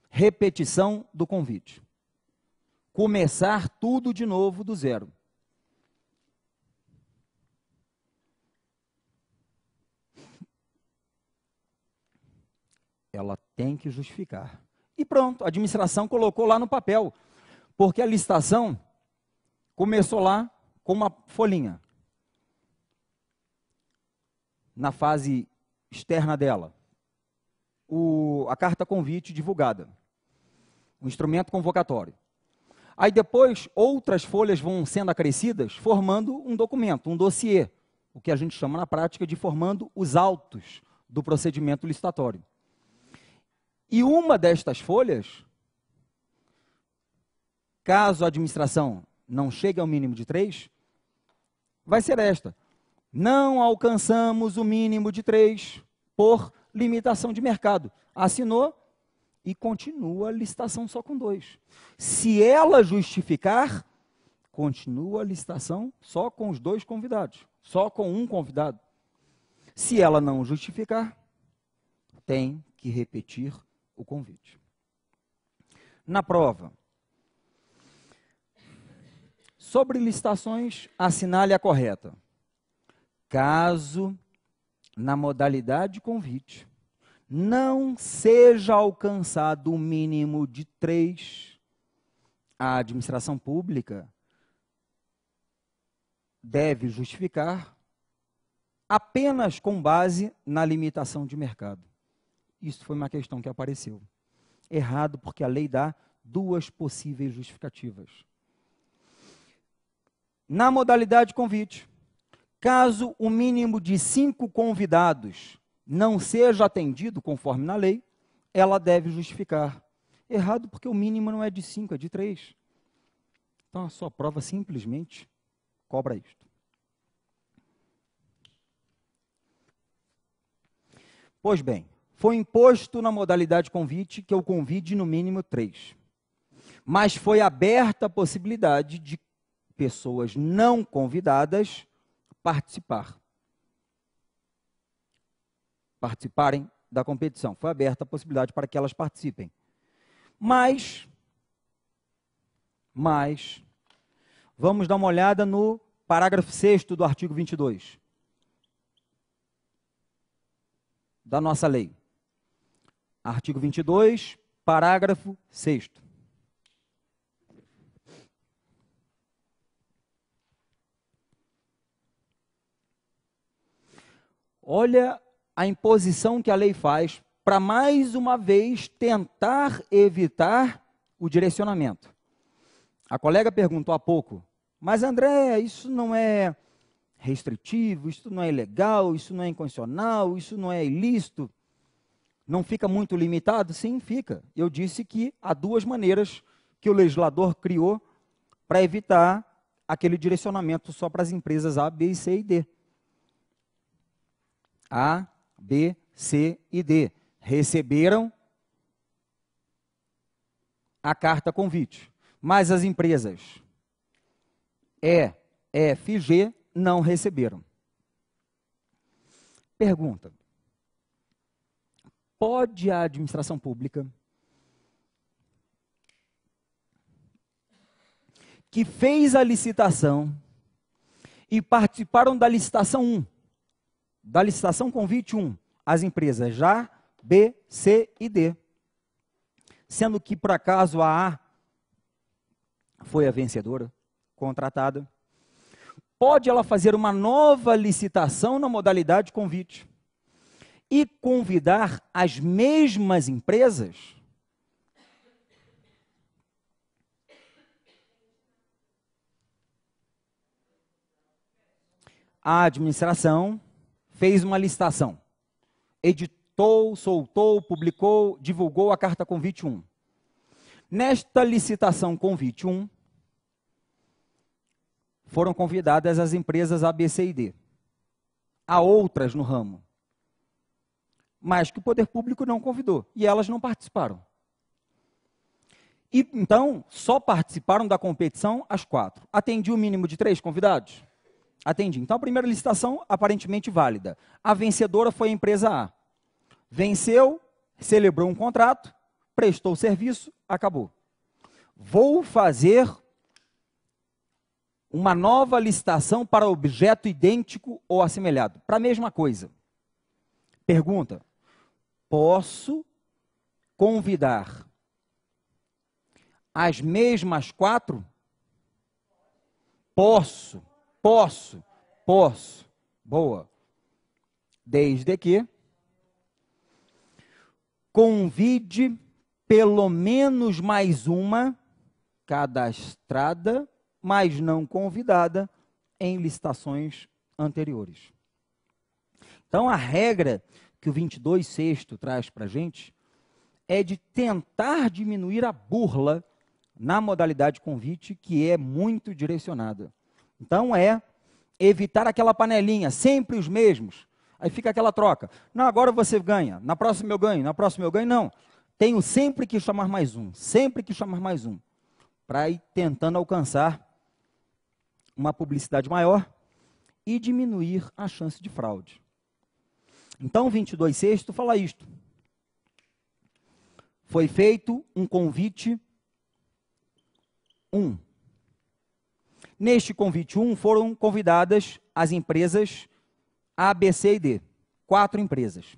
repetição do convite. Começar tudo de novo do zero. ela tem que justificar. E pronto, a administração colocou lá no papel. Porque a licitação começou lá com uma folhinha. Na fase externa dela. O, a carta convite divulgada. O instrumento convocatório. Aí depois, outras folhas vão sendo acrescidas, formando um documento, um dossiê. O que a gente chama na prática de formando os autos do procedimento licitatório. E uma destas folhas, caso a administração não chegue ao mínimo de três, vai ser esta. Não alcançamos o mínimo de três por limitação de mercado. Assinou e continua a licitação só com dois. Se ela justificar, continua a licitação só com os dois convidados, só com um convidado. Se ela não justificar, tem que repetir o convite. Na prova, sobre licitações, assinale a correta. Caso na modalidade convite não seja alcançado o mínimo de três, a administração pública deve justificar apenas com base na limitação de mercado. Isso foi uma questão que apareceu. Errado, porque a lei dá duas possíveis justificativas. Na modalidade convite, Caso o mínimo de cinco convidados não seja atendido conforme na lei, ela deve justificar. Errado porque o mínimo não é de cinco, é de três. Então a sua prova simplesmente cobra isto. Pois bem, foi imposto na modalidade convite que eu convide no mínimo três. Mas foi aberta a possibilidade de pessoas não convidadas participar. Participarem da competição. Foi aberta a possibilidade para que elas participem. Mas, mas, vamos dar uma olhada no parágrafo 6 do artigo 22 da nossa lei. Artigo 22, parágrafo 6. Olha a imposição que a lei faz para mais uma vez tentar evitar o direcionamento. A colega perguntou há pouco, mas André, isso não é restritivo, isso não é ilegal, isso não é inconstitucional, isso não é ilícito? Não fica muito limitado? Sim, fica. Eu disse que há duas maneiras que o legislador criou para evitar aquele direcionamento só para as empresas A, B, C e D. A, B, C e D. Receberam a carta convite. Mas as empresas E, F, G não receberam. Pergunta: Pode a administração pública que fez a licitação e participaram da licitação 1 da licitação convite 1, as empresas A, B, C e D. Sendo que, por acaso, a A foi a vencedora, contratada. Pode ela fazer uma nova licitação na modalidade convite e convidar as mesmas empresas? A administração fez uma licitação, editou, soltou, publicou, divulgou a carta convite 1. Nesta licitação convite 1, foram convidadas as empresas A, B, C e D. Há outras no ramo, mas que o poder público não convidou e elas não participaram. E então, só participaram da competição as quatro. Atendi o mínimo de três convidados? Atendi. Então, a primeira licitação, aparentemente válida. A vencedora foi a empresa A. Venceu, celebrou um contrato, prestou serviço, acabou. Vou fazer uma nova licitação para objeto idêntico ou assemelhado, para a mesma coisa. Pergunta: posso convidar as mesmas quatro? Posso. Posso, posso. Boa. Desde que convide pelo menos mais uma cadastrada, mas não convidada em licitações anteriores. Então, a regra que o 22 sexto traz para gente é de tentar diminuir a burla na modalidade convite, que é muito direcionada. Então é Evitar aquela panelinha, sempre os mesmos. Aí fica aquela troca. Não, agora você ganha, na próxima eu ganho, na próxima eu ganho. Não. Tenho sempre que chamar mais um, sempre que chamar mais um. Para ir tentando alcançar uma publicidade maior e diminuir a chance de fraude. Então, 22 sexto fala isto. Foi feito um convite 1. Neste convite 1 foram convidadas as empresas A, B, C e D. Quatro empresas.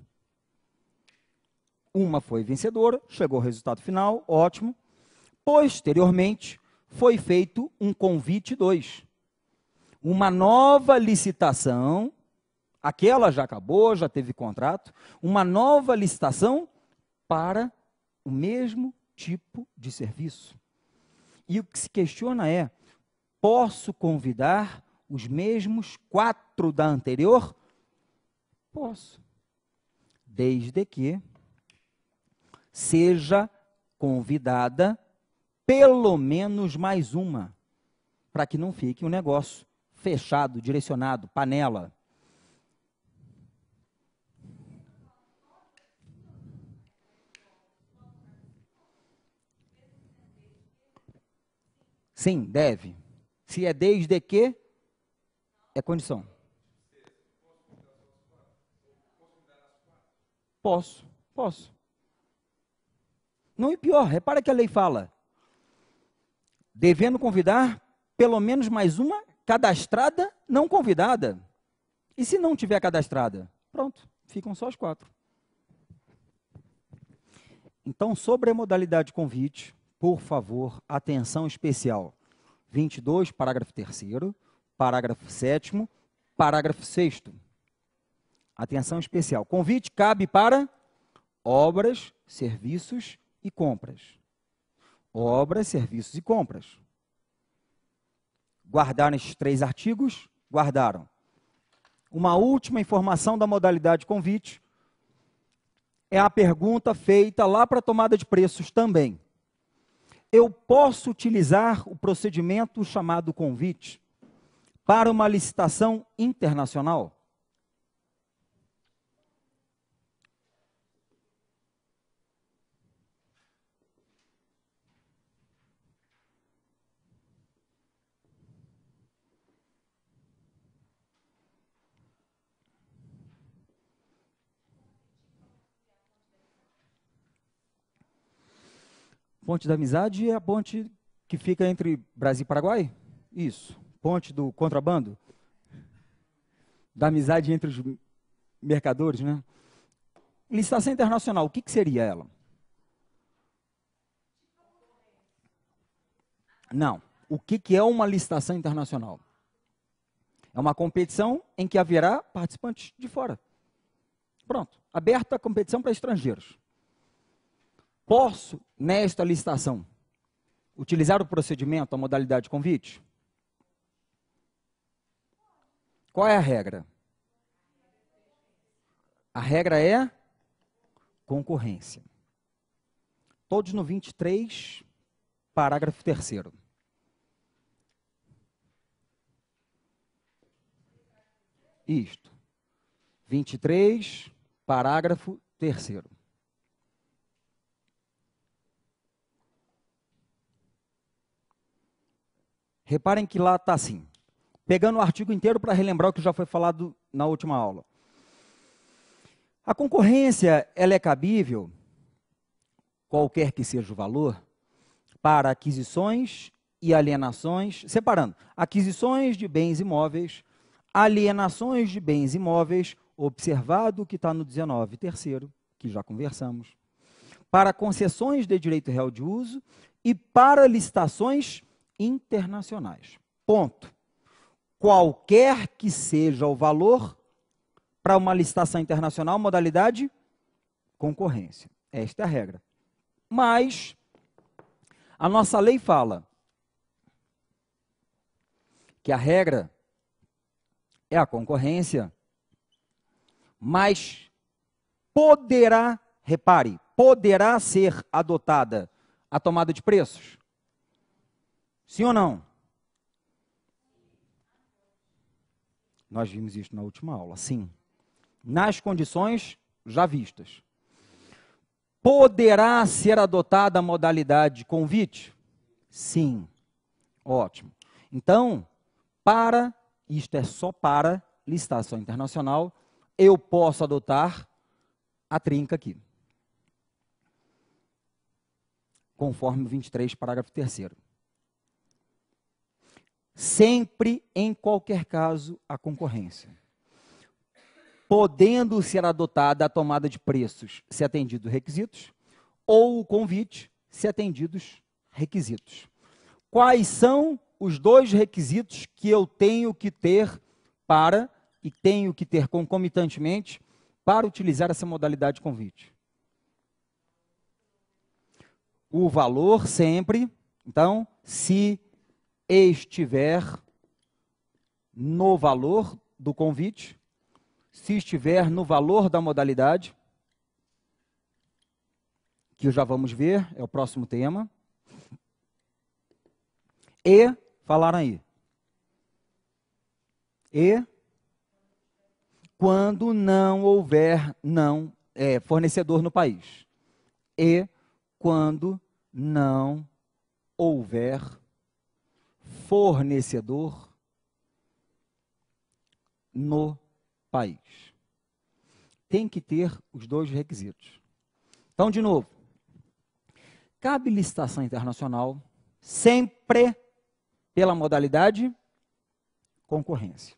Uma foi vencedora, chegou ao resultado final, ótimo. Posteriormente, foi feito um convite 2 uma nova licitação, aquela já acabou, já teve contrato, uma nova licitação para o mesmo tipo de serviço. E o que se questiona é: posso convidar os mesmos quatro da anterior? Posso. Desde que seja convidada pelo menos mais uma, para que não fique um negócio fechado, direcionado, panela. Sim, deve. Se é desde que, é condição. Posso, posso. Não e pior, repara que a lei fala. Devendo convidar pelo menos mais uma cadastrada, não convidada. E se não tiver cadastrada? Pronto, ficam só os quatro. Então, sobre a modalidade convite, por favor, atenção especial. 22, parágrafo 3 parágrafo 7 parágrafo 6 Atenção especial. Convite cabe para obras, serviços e compras. Obras, serviços e compras. Guardaram esses três artigos? Guardaram. Uma última informação da modalidade convite é a pergunta feita lá para a tomada de preços também. Eu posso utilizar o procedimento chamado convite para uma licitação internacional? Ponte da Amizade é a ponte que fica entre Brasil e Paraguai? Isso. Ponte do contrabando? Da amizade entre os mercadores, né? Licitação internacional, o que, que seria ela? Não. O que, que é uma licitação internacional? É uma competição em que haverá participantes de fora. Pronto. Aberta a competição para estrangeiros. Posso, nesta licitação, utilizar o procedimento, a modalidade de convite? Qual é a regra? A regra é concorrência. Todos no 23, parágrafo 3. Isto. 23, parágrafo 3. Reparem que lá está assim. Pegando o artigo inteiro para relembrar o que já foi falado na última aula. A concorrência ela é cabível, qualquer que seja o valor, para aquisições e alienações, separando aquisições de bens imóveis, alienações de bens imóveis, observado o que está no 19, terceiro, que já conversamos, para concessões de direito real de uso e para licitações internacionais. Ponto. Qualquer que seja o valor para uma licitação internacional, modalidade concorrência. Esta é a regra. Mas a nossa lei fala que a regra é a concorrência, mas poderá, repare, poderá ser adotada a tomada de preços? Sim ou não? Nós vimos isso na última aula, sim. Nas condições já vistas. Poderá ser adotada a modalidade de convite? Sim. Ótimo. Então, para, isto é só para licitação internacional, eu posso adotar a trinca aqui. Conforme o 23, parágrafo 3 Sempre, em qualquer caso, a concorrência. Podendo ser adotada a tomada de preços, se atendidos requisitos, ou o convite, se atendidos requisitos. Quais são os dois requisitos que eu tenho que ter para, e tenho que ter concomitantemente, para utilizar essa modalidade de convite? O valor sempre, então, se estiver no valor do convite, se estiver no valor da modalidade, que já vamos ver, é o próximo tema. E, falaram aí. E, quando não houver não é, fornecedor no país. E, quando não houver fornecedor no país. Tem que ter os dois requisitos. Então, de novo, cabe licitação internacional sempre pela modalidade concorrência.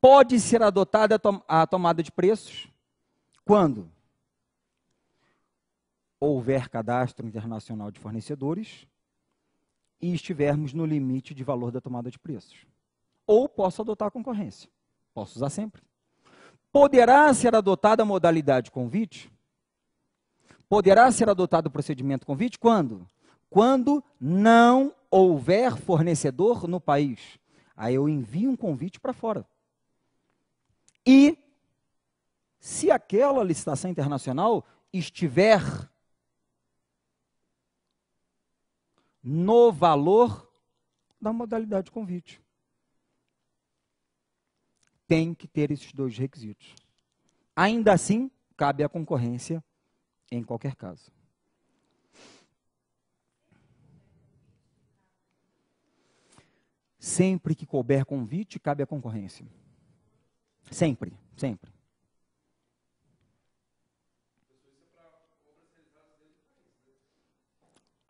Pode ser adotada a tomada de preços quando houver cadastro internacional de fornecedores e estivermos no limite de valor da tomada de preços. Ou posso adotar a concorrência. Posso usar sempre. Poderá ser adotada a modalidade convite? Poderá ser adotado o procedimento convite quando? Quando não houver fornecedor no país. Aí eu envio um convite para fora. E se aquela licitação internacional estiver no valor da modalidade de convite. Tem que ter esses dois requisitos. Ainda assim, cabe a concorrência em qualquer caso. Sempre que couber convite, cabe a concorrência. Sempre, sempre.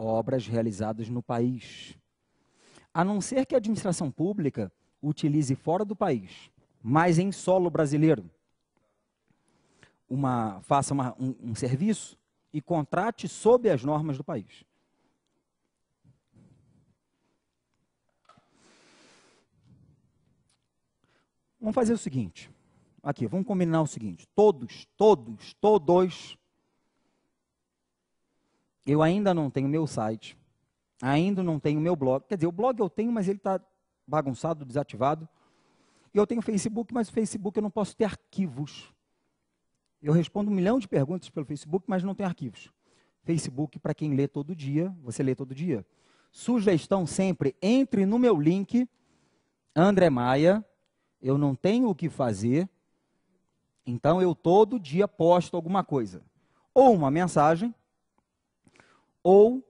Obras realizadas no país. A não ser que a administração pública utilize fora do país, mas em solo brasileiro, uma, faça uma, um, um serviço e contrate sob as normas do país. Vamos fazer o seguinte. Aqui, vamos combinar o seguinte: todos, todos, todos eu ainda não tenho meu site, ainda não tenho meu blog. Quer dizer, o blog eu tenho, mas ele está bagunçado, desativado. E eu tenho Facebook, mas o Facebook eu não posso ter arquivos. Eu respondo um milhão de perguntas pelo Facebook, mas não tem arquivos. Facebook, para quem lê todo dia, você lê todo dia. Sugestão sempre, entre no meu link, André Maia. Eu não tenho o que fazer, então eu todo dia posto alguma coisa. Ou uma mensagem, ou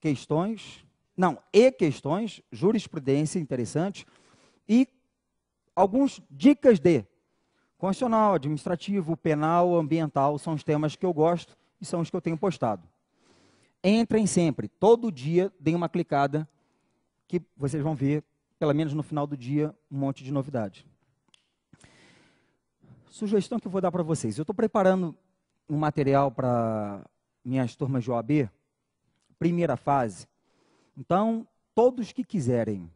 questões, não, e questões, jurisprudência interessante, e algumas dicas de constitucional, administrativo, penal, ambiental, são os temas que eu gosto e são os que eu tenho postado. Entrem sempre, todo dia, deem uma clicada, que vocês vão ver, pelo menos no final do dia, um monte de novidade. Sugestão que eu vou dar para vocês. Eu estou preparando um material para minhas turmas de OAB, primeira fase. Então, todos que quiserem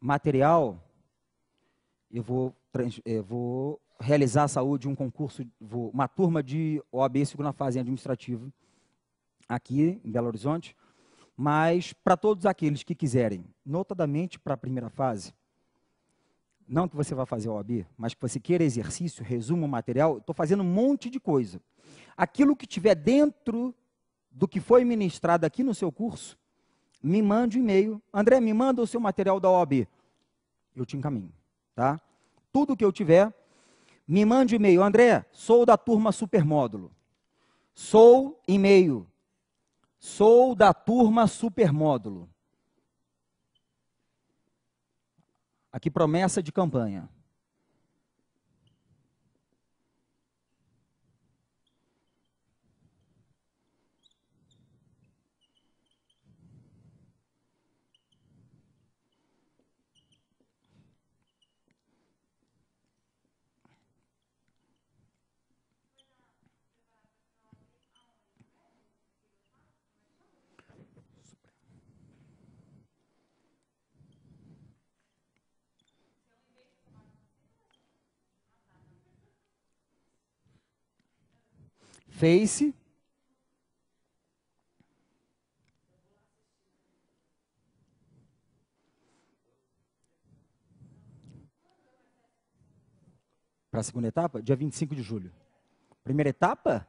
material, eu vou, eu vou realizar a saúde um concurso, vou, uma turma de OAB segunda fase administrativa aqui em Belo Horizonte, mas para todos aqueles que quiserem, notadamente para a primeira fase, não que você vá fazer OAB, mas que você queira exercício, resumo, material, estou fazendo um monte de coisa. Aquilo que tiver dentro do que foi ministrado aqui no seu curso, me mande um e-mail. André, me manda o seu material da OAB. Eu te encaminho, tá? Tudo que eu tiver, me mande e-mail. André, sou da turma Supermódulo. Sou e-mail. Sou da turma Supermódulo. Aqui promessa de campanha. Face. Para a segunda etapa? Dia 25 de julho. Primeira etapa?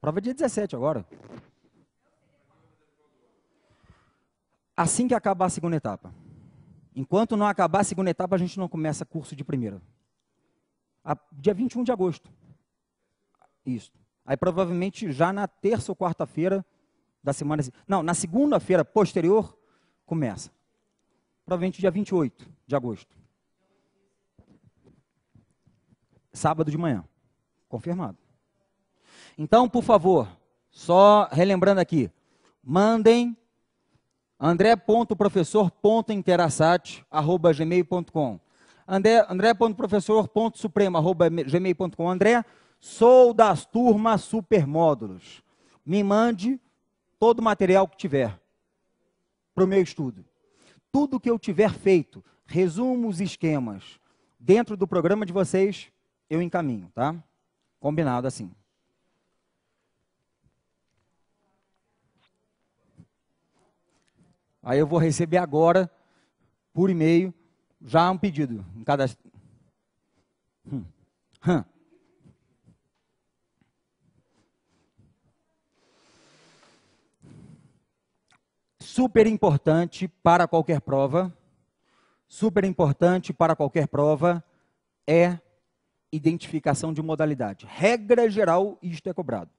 Prova dia 17 agora. Assim que acabar a segunda etapa. Enquanto não acabar a segunda etapa, a gente não começa curso de primeira. A, dia 21 de agosto. Isso. Aí provavelmente já na terça ou quarta-feira da semana. Não, na segunda-feira posterior começa. Provavelmente dia 28 de agosto. Sábado de manhã. Confirmado. Então, por favor, só relembrando aqui, mandem andré.professor.interassat.gmail.com andré.professor.supremo.gmail.com André Sou das turmas supermódulos. Me mande todo o material que tiver para o meu estudo. Tudo que eu tiver feito, resumos, esquemas, dentro do programa de vocês, eu encaminho, tá? Combinado assim. Aí eu vou receber agora, por e-mail, já um pedido em cada. Hum. Hum. Super importante para qualquer prova, super importante para qualquer prova é identificação de modalidade. Regra geral, isto é cobrado.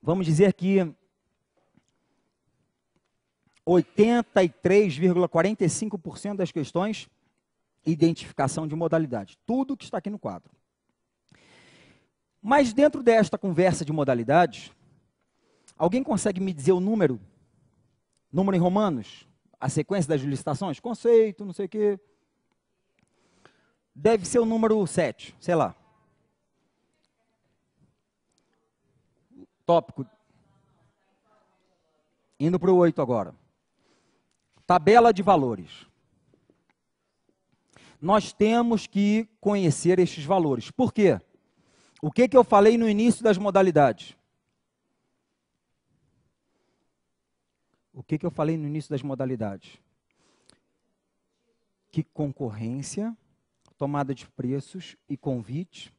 Vamos dizer que 83,45% das questões, identificação de modalidade. Tudo que está aqui no quadro. Mas dentro desta conversa de modalidades, Alguém consegue me dizer o número? Número em Romanos? A sequência das licitações? Conceito, não sei o quê. Deve ser o número 7, sei lá. Tópico. Indo para o 8 agora. Tabela de valores. Nós temos que conhecer estes valores. Por quê? O que, que eu falei no início das modalidades? O que, que eu falei no início das modalidades? Que concorrência, tomada de preços e convite,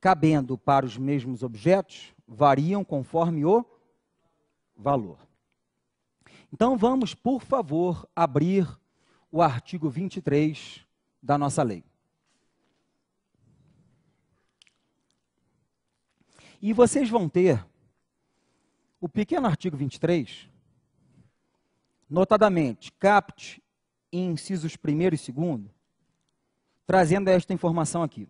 cabendo para os mesmos objetos, variam conforme o valor. Então vamos, por favor, abrir o artigo 23 da nossa lei. E vocês vão ter o pequeno artigo 23, notadamente, capte incisos 1 e 2, trazendo esta informação aqui.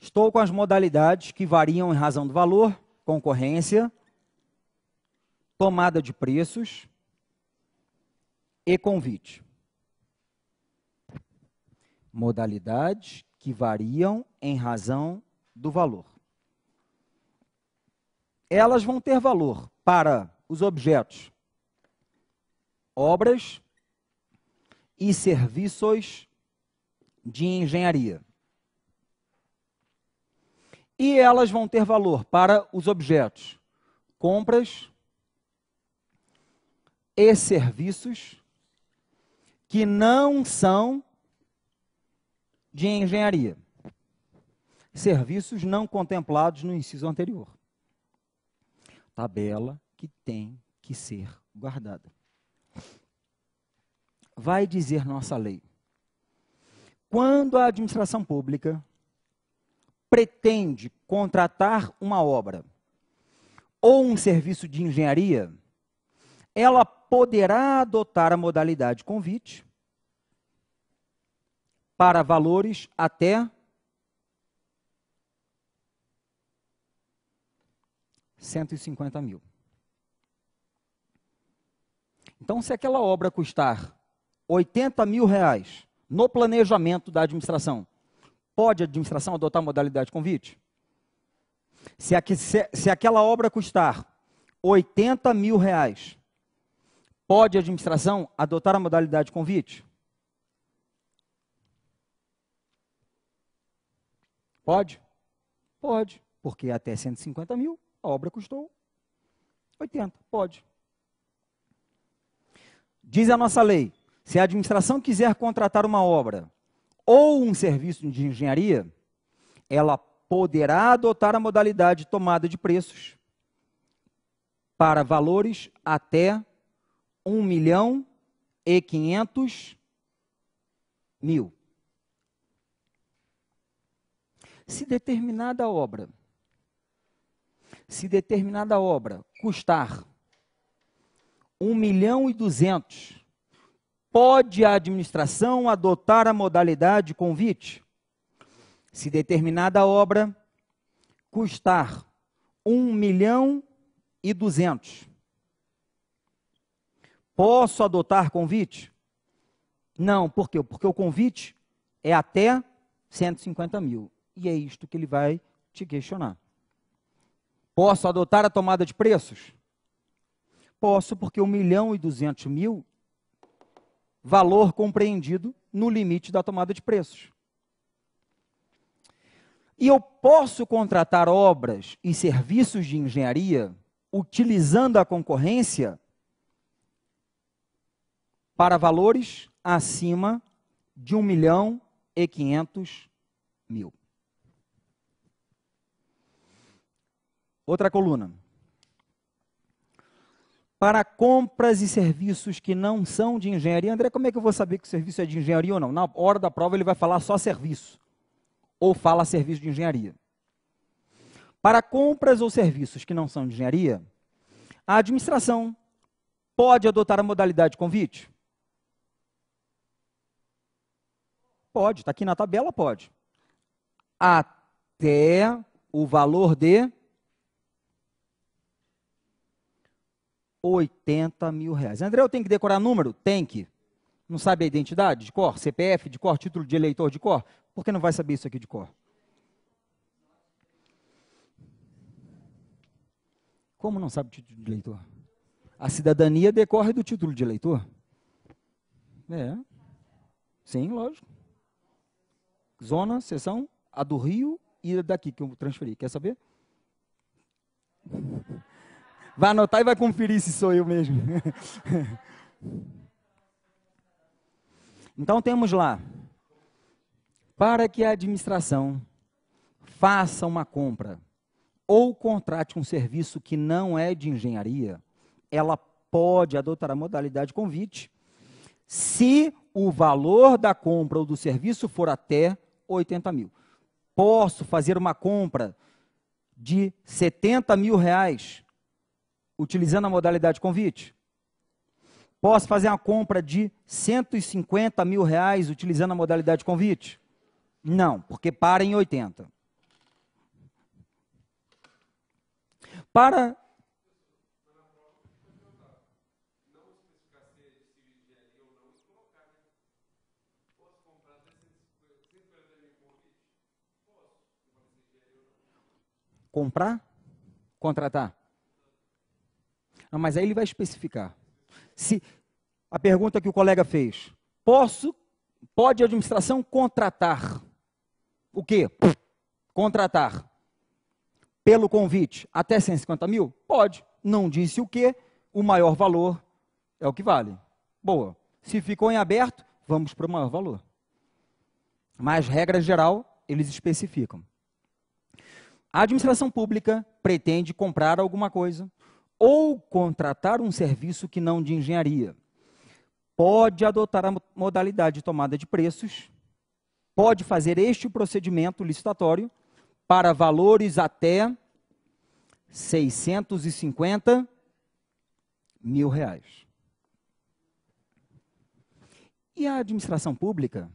Estou com as modalidades que variam em razão do valor, concorrência, tomada de preços e convite. Modalidades que variam em razão do valor. Elas vão ter valor para os objetos, obras e serviços de engenharia e elas vão ter valor para os objetos, compras e serviços que não são de engenharia. Serviços não contemplados no inciso anterior. Tabela que tem que ser guardada. Vai dizer nossa lei. Quando a administração pública pretende contratar uma obra ou um serviço de engenharia, ela poderá adotar a modalidade convite para valores até cento e cinquenta mil. Então, se aquela obra custar 80 mil reais no planejamento da administração, pode a administração adotar a modalidade convite? Se, aqui, se, se aquela obra custar 80 mil reais Pode a administração adotar a modalidade convite? Pode? Pode, porque até 150 mil a obra custou 80. Pode. Diz a nossa lei: se a administração quiser contratar uma obra ou um serviço de engenharia, ela poderá adotar a modalidade de tomada de preços para valores até 1 milhão e 500 mil. Se determinada obra, se determinada obra custar 1 milhão e 200, pode a administração adotar a modalidade convite? Se determinada obra custar 1 milhão e 200, Posso adotar convite? Não, por quê? Porque o convite é até 150 mil. E é isto que ele vai te questionar. Posso adotar a tomada de preços? Posso, porque 1 milhão e 200 mil, valor compreendido no limite da tomada de preços. E eu posso contratar obras e serviços de engenharia utilizando a concorrência para valores acima de 1 milhão e 500 mil. Outra coluna. Para compras e serviços que não são de engenharia. André, como é que eu vou saber que o serviço é de engenharia ou não? Na hora da prova ele vai falar só serviço. Ou fala serviço de engenharia. Para compras ou serviços que não são de engenharia, a administração pode adotar a modalidade de convite? Pode, está aqui na tabela, pode. Até o valor de 80 mil reais. André, eu tenho que decorar número? Tem que. Não sabe a identidade de cor? CPF de cor? Título de eleitor de cor? Por que não vai saber isso aqui de cor? Como não sabe o título de eleitor? A cidadania decorre do título de eleitor? É. Sim, lógico. Zona, seção, a do Rio e daqui que eu transferi. Quer saber? Vai anotar e vai conferir se sou eu mesmo. então temos lá. Para que a administração faça uma compra ou contrate um serviço que não é de engenharia, ela pode adotar a modalidade convite se o valor da compra ou do serviço for até 80 mil. Posso fazer uma compra de 70 mil reais utilizando a modalidade convite? Posso fazer uma compra de 150 mil reais utilizando a modalidade convite? Não, porque para em 80. Para Comprar? Contratar? Não, mas aí ele vai especificar. Se a pergunta que o colega fez, posso, pode a administração contratar o quê? Contratar pelo convite até 150 mil? Pode. Não disse o quê? O maior valor é o que vale. Boa. Se ficou em aberto, vamos para o maior valor. Mas, regra geral, eles especificam. A administração pública pretende comprar alguma coisa ou contratar um serviço que não de engenharia. Pode adotar a modalidade de tomada de preços, pode fazer este procedimento licitatório para valores até 650 mil reais. E a administração pública,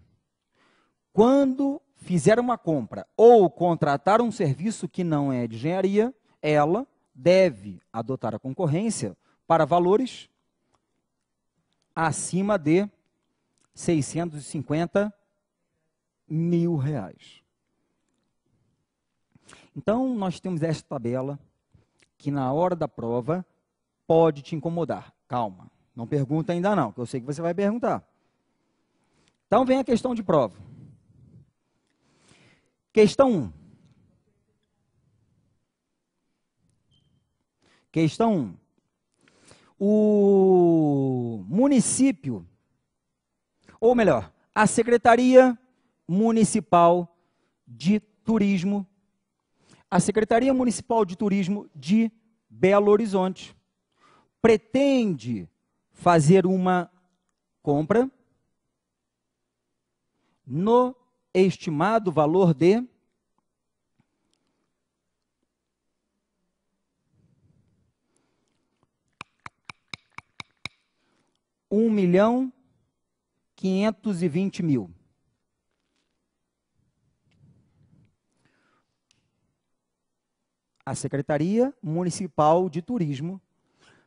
quando fizer uma compra ou contratar um serviço que não é de engenharia, ela deve adotar a concorrência para valores acima de 650 mil reais. Então, nós temos esta tabela que na hora da prova pode te incomodar. Calma, não pergunta ainda não, que eu sei que você vai perguntar. Então, vem a questão de prova. Questão 1. Questão 1. O município, ou melhor, a Secretaria Municipal de Turismo, a Secretaria Municipal de Turismo de Belo Horizonte pretende fazer uma compra no estimado valor de um milhão quinhentos e vinte mil. A Secretaria Municipal de Turismo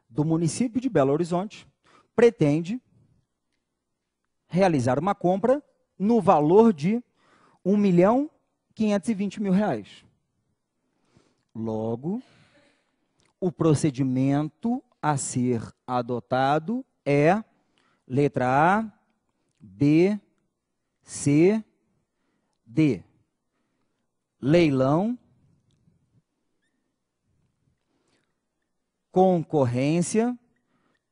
do município de Belo Horizonte pretende realizar uma compra no valor de um milhão quinhentos e vinte mil reais. Logo, o procedimento a ser adotado é letra A, B, C, D. Leilão, concorrência,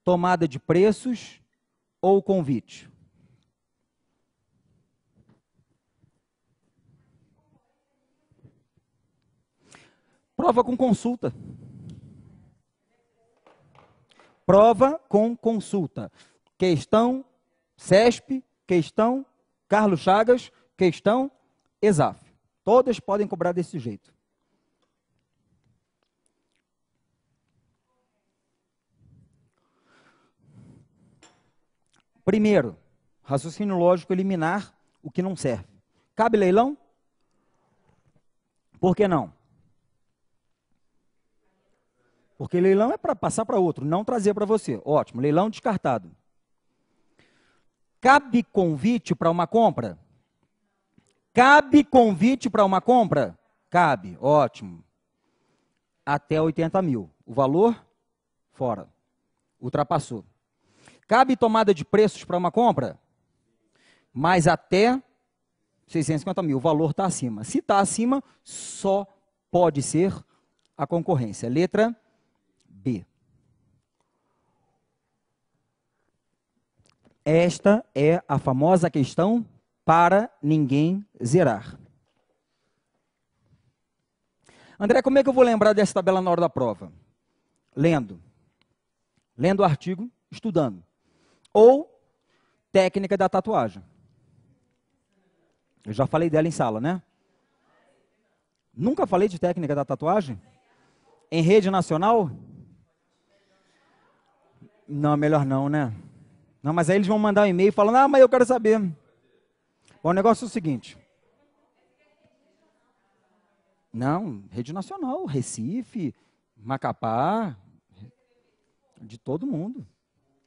tomada de preços ou convite. Prova com consulta. Prova com consulta. Questão CESP, questão Carlos Chagas, questão ESAF. Todas podem cobrar desse jeito. Primeiro, raciocínio lógico eliminar o que não serve. Cabe leilão? Por que não? Porque leilão é para passar para outro, não trazer para você. Ótimo, leilão descartado. Cabe convite para uma compra? Cabe convite para uma compra? Cabe, ótimo. Até 80 mil. O valor? Fora. Ultrapassou. Cabe tomada de preços para uma compra? Mas até 650 mil. O valor está acima. Se está acima, só pode ser a concorrência. Letra B. Esta é a famosa questão para ninguém zerar. André, como é que eu vou lembrar dessa tabela na hora da prova? Lendo. Lendo o artigo, estudando. Ou técnica da tatuagem. Eu já falei dela em sala, né? Nunca falei de técnica da tatuagem? Em rede nacional? Não, melhor não, né? Não, mas aí eles vão mandar um e-mail falando, ah, mas eu quero saber. Bom, o negócio é o seguinte. Não, rede nacional, Recife, Macapá, de todo mundo.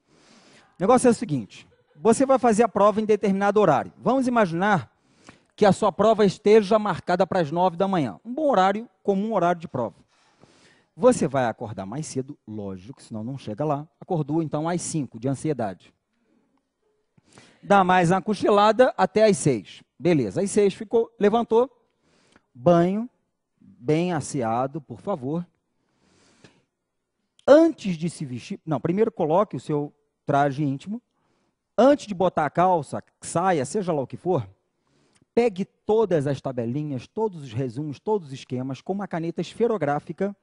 O negócio é o seguinte: você vai fazer a prova em determinado horário. Vamos imaginar que a sua prova esteja marcada para as nove da manhã. Um bom horário, comum horário de prova. Você vai acordar mais cedo, lógico, senão não chega lá. Acordou então às 5 de ansiedade. Dá mais uma cochilada até às 6. Beleza, às 6 ficou, levantou, banho, bem asseado, por favor. Antes de se vestir, não, primeiro coloque o seu traje íntimo, antes de botar a calça, saia, seja lá o que for, pegue todas as tabelinhas, todos os resumos, todos os esquemas, com uma caneta esferográfica,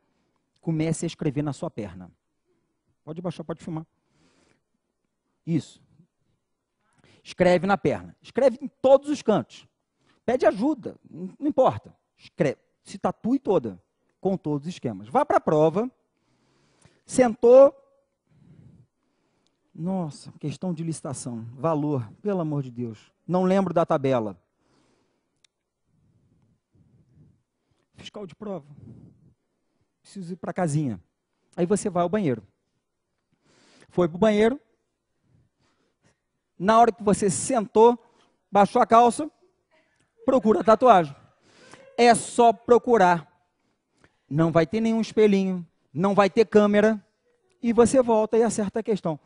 comece a escrever na sua perna. Pode baixar, pode filmar. Isso. Escreve na perna. Escreve em todos os cantos. Pede ajuda, não importa. Escreve. Se tatue toda, com todos os esquemas. Vá para a prova, sentou. Nossa, questão de licitação. Valor, pelo amor de Deus. Não lembro da tabela. Fiscal de prova. Preciso ir para a casinha. Aí você vai ao banheiro. Foi para o banheiro. Na hora que você sentou, baixou a calça, procura a tatuagem. É só procurar. Não vai ter nenhum espelhinho, não vai ter câmera, e você volta e acerta a questão.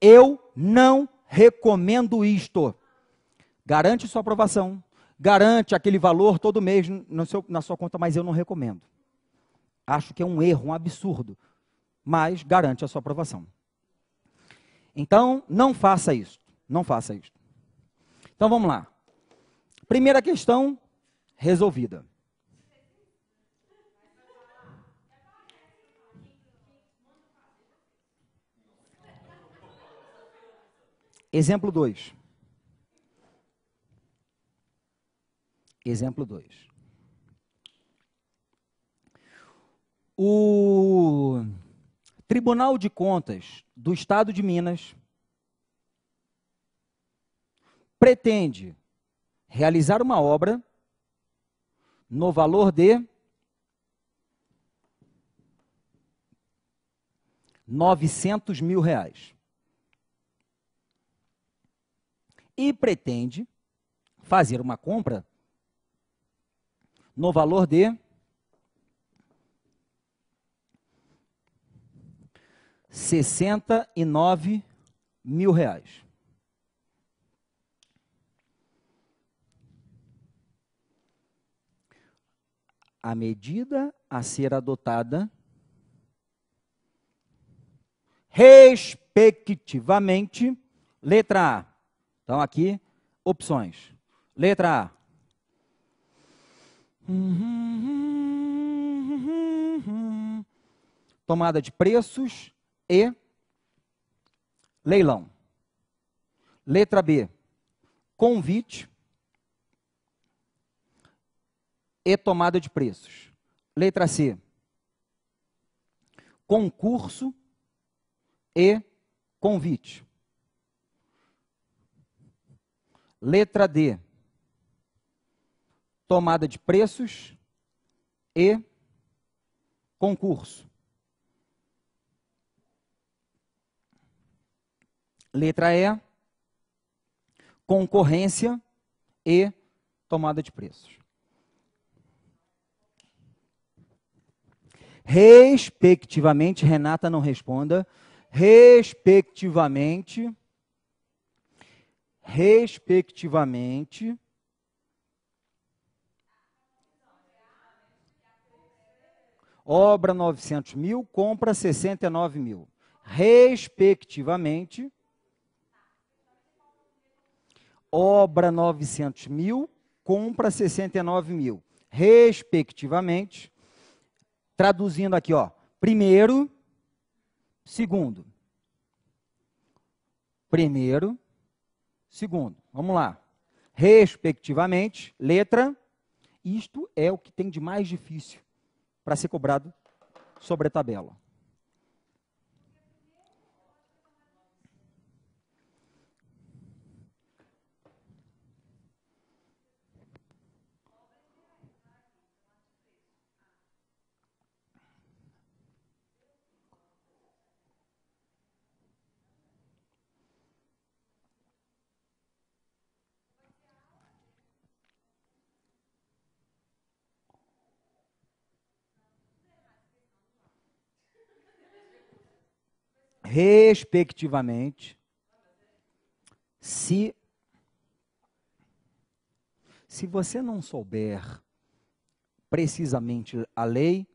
Eu não recomendo isto. Garante sua aprovação, garante aquele valor todo mês seu, na sua conta, mas eu não recomendo. Acho que é um erro, um absurdo, mas garante a sua aprovação. Então, não faça isso. Não faça isso. Então vamos lá. Primeira questão resolvida. Exemplo 2. Exemplo 2. O Tribunal de Contas do Estado de Minas pretende realizar uma obra no valor de novecentos mil reais. E pretende fazer uma compra no valor de sessenta e nove mil reais. A medida a ser adotada, respectivamente, letra A. Então, aqui, opções. Letra A. Tomada de preços e leilão. Letra B. Convite e tomada de preços. Letra C. Concurso e convite. Letra D. Tomada de preços e concurso. Letra E. Concorrência e tomada de preços. Respectivamente, Renata não responda, respectivamente, respectivamente, obra 900 mil, compra 69 mil, respectivamente, obra 900 mil, compra 69 mil, respectivamente, Traduzindo aqui, ó. Primeiro, segundo. Primeiro, segundo. Vamos lá. Respectivamente, letra. Isto é o que tem de mais difícil para ser cobrado sobre a tabela. Respectivamente, se se você não souber precisamente a lei,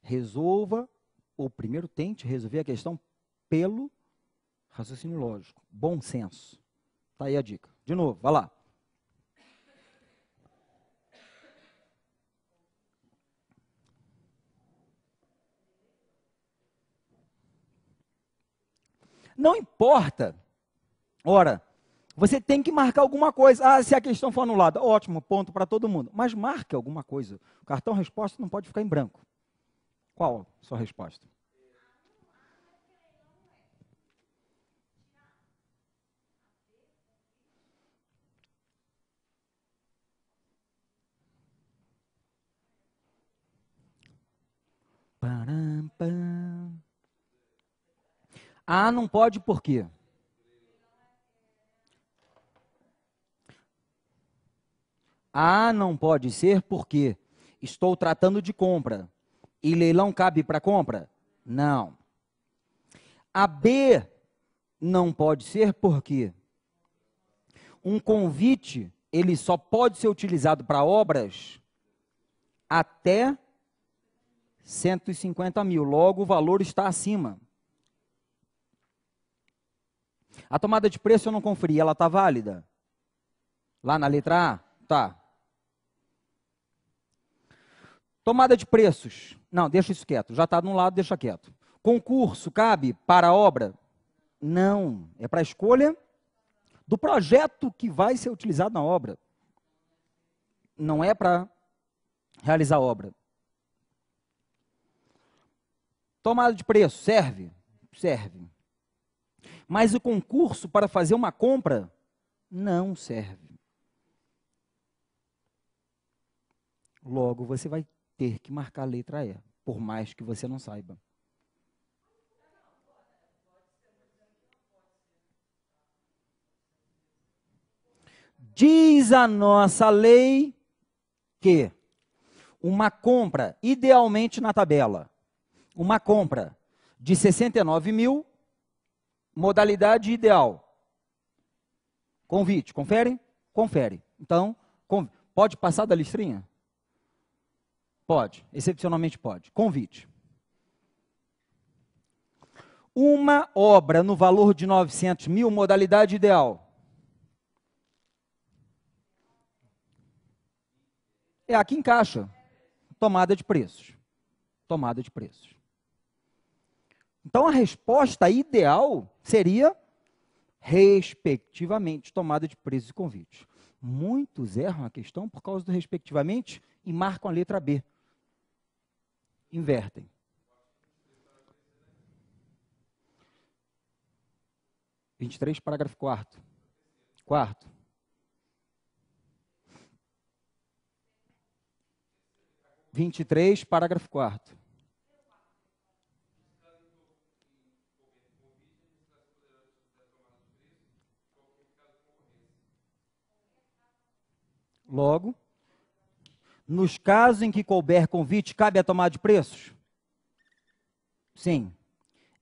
resolva ou primeiro tente resolver a questão pelo Raciocínio lógico. Bom senso. Tá aí a dica. De novo, vai lá. Não importa. Ora, você tem que marcar alguma coisa. Ah, se a questão for anulada, ótimo, ponto para todo mundo. Mas marque alguma coisa. O cartão resposta não pode ficar em branco. Qual a sua resposta? Ah, não pode por quê? Ah, não pode ser porque estou tratando de compra. E leilão cabe para compra? Não. A B não pode ser porque um convite ele só pode ser utilizado para obras até 150 mil. Logo, o valor está acima. A tomada de preço eu não conferi, ela está válida? Lá na letra A? Tá. Tomada de preços. Não, deixa isso quieto. Já está de um lado, deixa quieto. Concurso cabe para a obra? Não. É para a escolha do projeto que vai ser utilizado na obra. Não é para realizar a obra. Tomada de preço, serve? Serve. Mas o concurso para fazer uma compra não serve. Logo, você vai ter que marcar a letra E, por mais que você não saiba. Diz a nossa lei que uma compra, idealmente na tabela, uma compra de 69 mil, modalidade ideal. Convite, confere? Confere. Então, pode passar da listrinha? Pode, excepcionalmente pode. Convite. Uma obra no valor de 900 mil, modalidade ideal. É aqui encaixa. Tomada de preços. Tomada de preços. Então a resposta ideal seria, respectivamente, tomada de preços e convites. Muitos erram a questão por causa do respectivamente e marcam a letra B invertem. Vinte e três, parágrafo quarto. Quarto. Vinte e três, parágrafo quarto. Logo, nos casos em que couber convite, cabe a tomada de preços? Sim.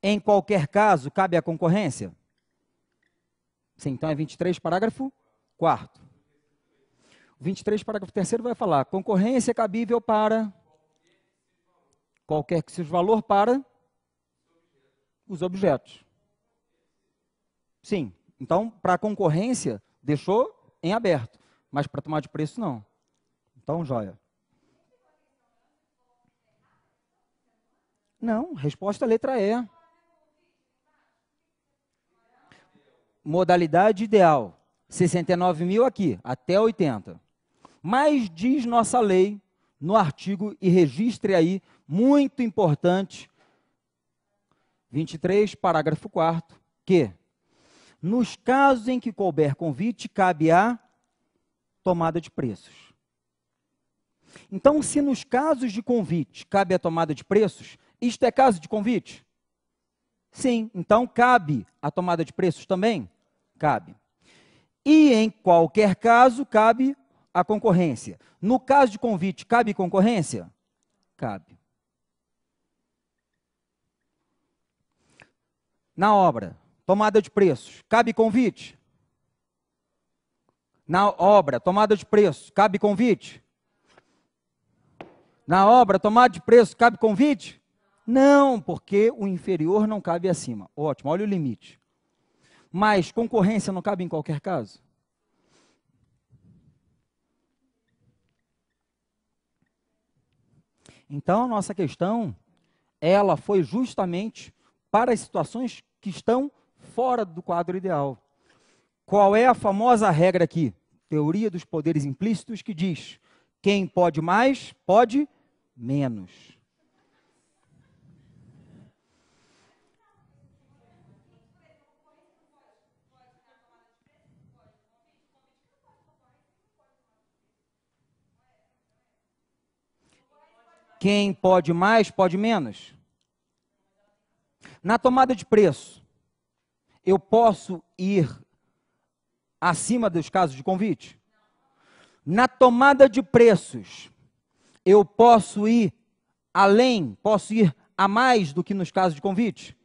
Em qualquer caso, cabe a concorrência? Sim, então é 23, parágrafo 4. 23, parágrafo 3 vai falar: concorrência cabível para qualquer que seja o valor para os objetos. Sim, então para a concorrência deixou em aberto, mas para tomar de preço não. Então, joia. Não, resposta letra E. Modalidade ideal. 69 mil aqui, até 80. Mas diz nossa lei no artigo, e registre aí, muito importante, 23, parágrafo 4 que nos casos em que couber convite, cabe a tomada de preços. Então, se nos casos de convite cabe a tomada de preços, isto é caso de convite? Sim, então cabe a tomada de preços também? Cabe. E em qualquer caso, cabe a concorrência. No caso de convite, cabe concorrência? Cabe. Na obra, tomada de preços, cabe convite? Na obra, tomada de preços, cabe convite? Na obra, tomada de preço, cabe convite? Não, porque o inferior não cabe acima. Ótimo, olha o limite. Mas concorrência não cabe em qualquer caso? Então, a nossa questão, ela foi justamente para as situações que estão fora do quadro ideal. Qual é a famosa regra aqui? Teoria dos poderes implícitos que diz: quem pode mais, pode menos. Quem pode mais, pode menos. Na tomada de preço, eu posso ir acima dos casos de convite? Na tomada de preços, eu posso ir além, posso ir a mais do que nos casos de convite?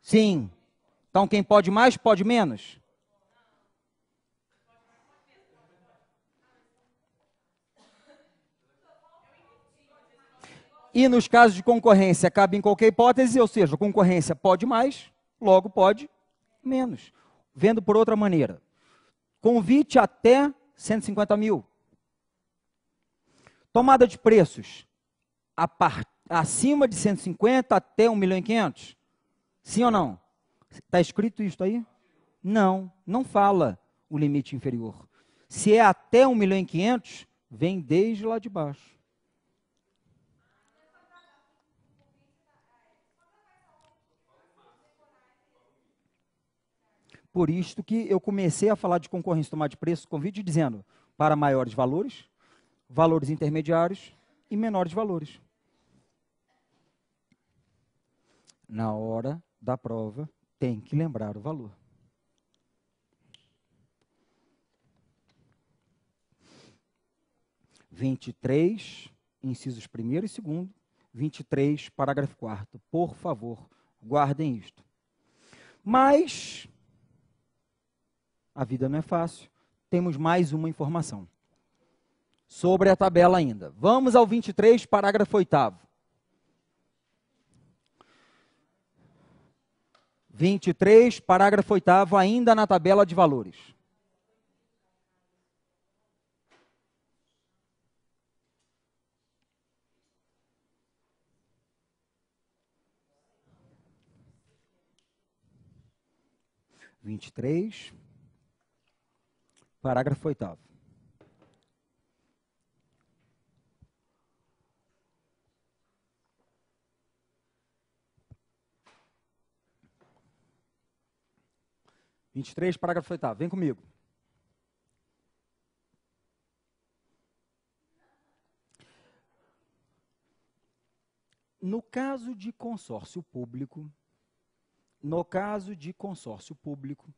Sim. Então, quem pode mais, pode menos? E nos casos de concorrência, cabe em qualquer hipótese, ou seja, concorrência pode mais, logo pode menos. Vendo por outra maneira, convite até 150 mil. Tomada de preços, par, acima de 150 até 1 milhão e 500? Sim ou não? Está escrito isso aí? Não, não fala o limite inferior. Se é até 1 milhão e 500, vem desde lá de baixo. Por isto que eu comecei a falar de concorrência tomar de preço com vídeo dizendo para maiores valores, valores intermediários e menores valores. Na hora da prova, tem que lembrar o valor. Vinte e três, incisos primeiro e segundo, vinte e três, parágrafo quarto. Por favor, guardem isto. Mas a vida não é fácil. Temos mais uma informação sobre a tabela ainda. Vamos ao 23, parágrafo 8. 23, parágrafo 8, ainda na tabela de valores. Vinte e três. Parágrafo 8. Vinte e três, parágrafo oitavo. Vem comigo. No caso de consórcio público, no caso de consórcio público,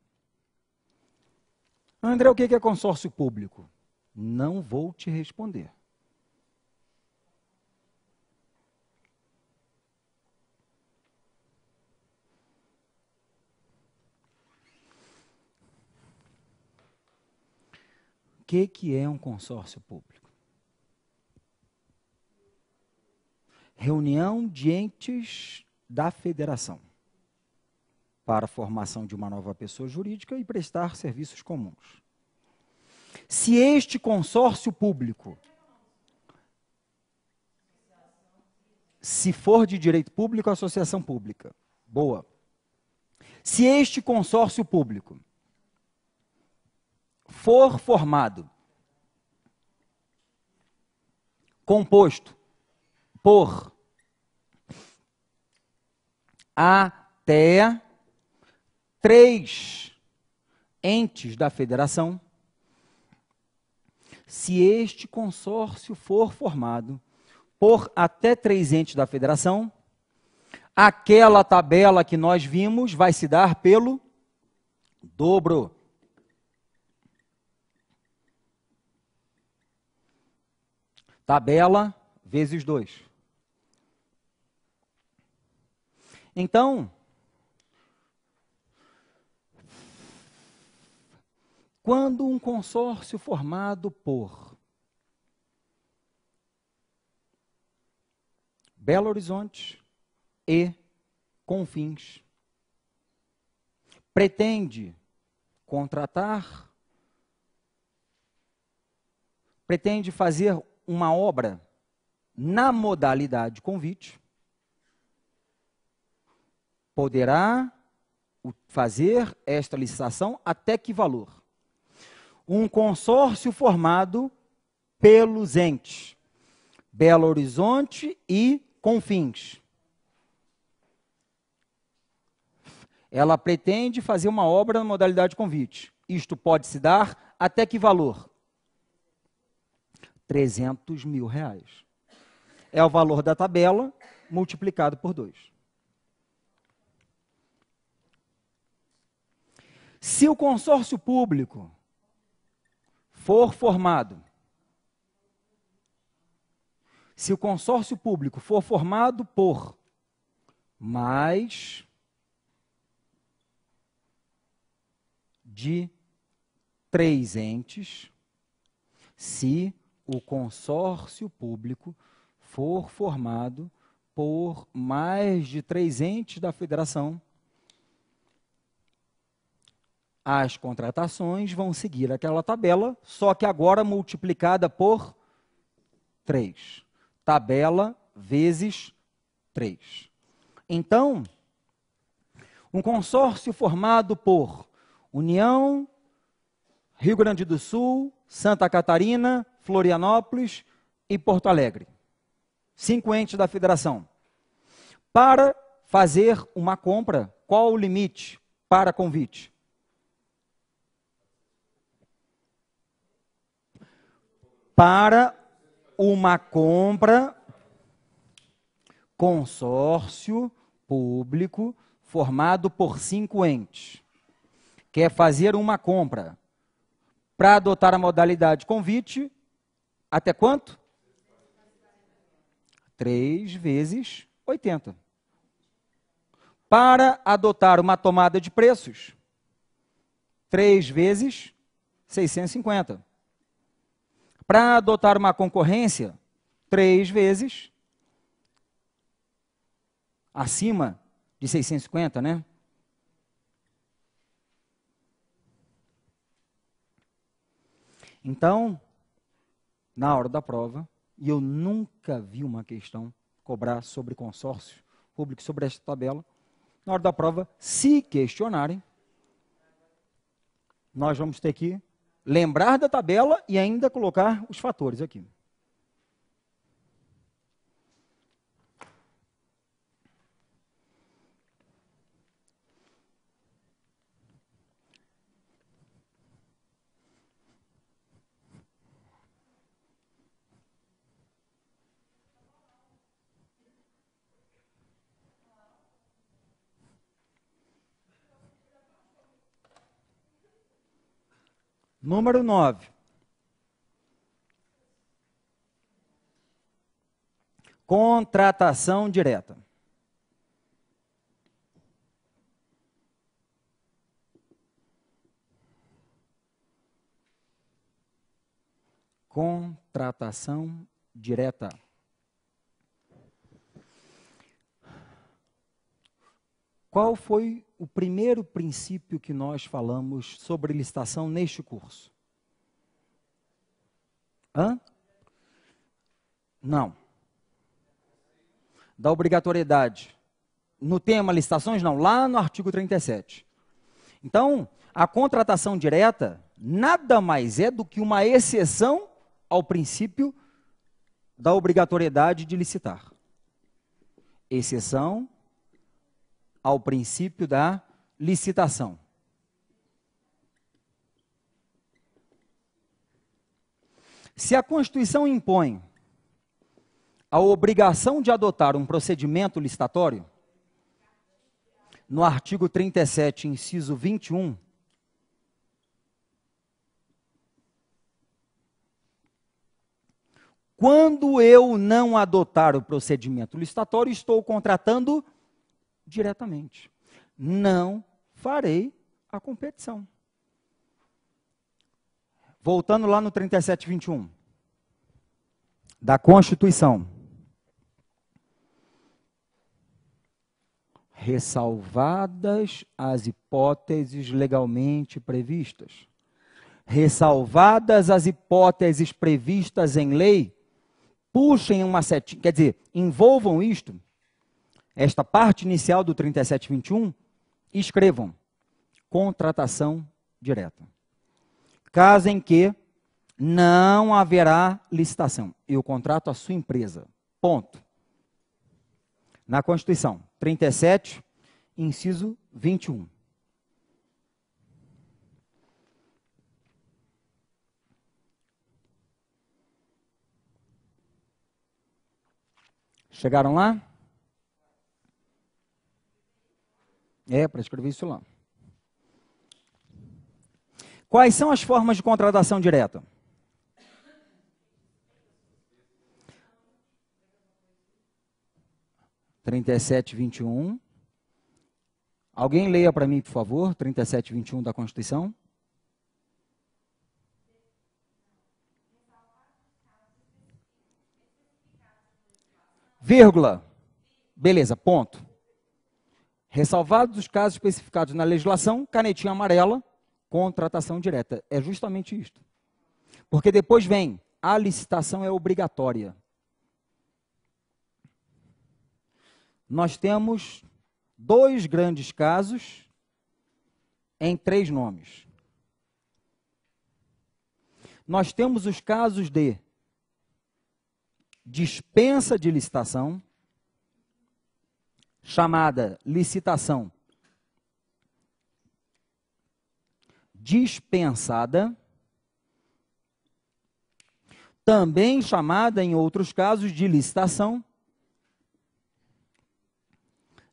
André, o que é consórcio público? Não vou te responder. O que, que é um consórcio público? Reunião de entes da federação para a formação de uma nova pessoa jurídica e prestar serviços comuns. Se este consórcio público, se for de direito público, associação pública, boa. Se este consórcio público for formado, composto por até três entes da federação, se este consórcio for formado por até três entes da federação, aquela tabela que nós vimos vai se dar pelo dobro. Tabela vezes 2. Então, Quando um consórcio formado por Belo Horizonte e Confins pretende contratar, pretende fazer uma obra na modalidade convite, poderá fazer esta licitação até que valor? Um consórcio formado pelos entes Belo Horizonte e Confins. Ela pretende fazer uma obra na modalidade convite. Isto pode se dar até que valor? 300 mil reais. É o valor da tabela multiplicado por 2. Se o consórcio público for formado, se o consórcio público for formado por mais de três entes, se o consórcio público for formado por mais de três entes da federação, as contratações vão seguir aquela tabela, só que agora multiplicada por 3. Tabela vezes 3. Então, um consórcio formado por União, Rio Grande do Sul, Santa Catarina, Florianópolis e Porto Alegre. Cinco entes da federação. Para fazer uma compra, qual o limite para convite? Para uma compra, consórcio público formado por cinco entes. Quer fazer uma compra para adotar a modalidade convite, até quanto? 3 vezes 80. Para adotar uma tomada de preços, 3 vezes 650. Para adotar uma concorrência, 3 vezes acima de 650, né? Então, na hora da prova, e eu nunca vi uma questão cobrar sobre consórcio público, sobre esta tabela. Na hora da prova, se questionarem, nós vamos ter que lembrar da tabela e ainda colocar os fatores aqui. Número 9. Contratação direta. Contratação direta. Qual foi o primeiro princípio que nós falamos sobre licitação neste curso? Hã? Não. Da obrigatoriedade. No tema licitações, não, lá no artigo 37. Então, a contratação direta nada mais é do que uma exceção ao princípio da obrigatoriedade de licitar. Exceção ao princípio da licitação. Se a Constituição impõe a obrigação de adotar um procedimento licitatório, no artigo 37, inciso 21, quando eu não adotar o procedimento licitatório, estou contratando diretamente. Não farei a competição. Voltando lá no 3721 da Constituição. ressalvadas as hipóteses legalmente previstas. Ressalvadas as hipóteses previstas em lei, puxem uma setinha, quer dizer, envolvam isto, esta parte inicial do 3721, e escrevam contratação direta. Caso em que não haverá licitação. Eu contrato a sua empresa. Ponto. Na Constituição, 37, inciso 21. Chegaram lá? É, para escrever isso lá. Quais são as formas de contratação direta? Trinta e sete, vinte e um. Alguém leia para mim, por favor, trinta e sete, vinte e um da Constituição. Vírgula. Beleza, ponto. Ressalvados os casos especificados na legislação, canetinha amarela, contratação direta. É justamente isto. Porque depois vem, a licitação é obrigatória. Nós temos dois grandes casos em três nomes. Nós temos os casos de dispensa de licitação, chamada licitação dispensada, também chamada em outros casos de licitação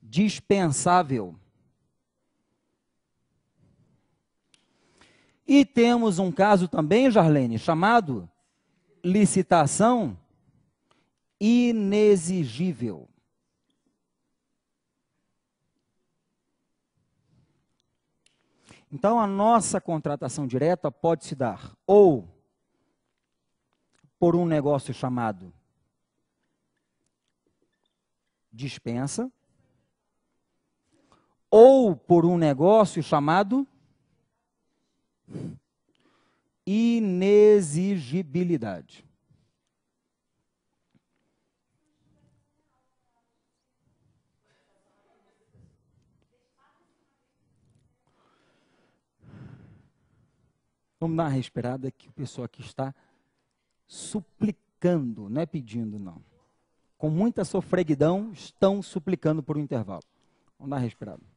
dispensável. E temos um caso também, Jarlene, chamado licitação inexigível. Então, a nossa contratação direta pode se dar ou por um negócio chamado dispensa, ou por um negócio chamado inexigibilidade. Vamos dar uma respirada que o pessoal aqui está suplicando, não é pedindo, não. Com muita sofreguidão, estão suplicando por um intervalo. Vamos dar uma respirada.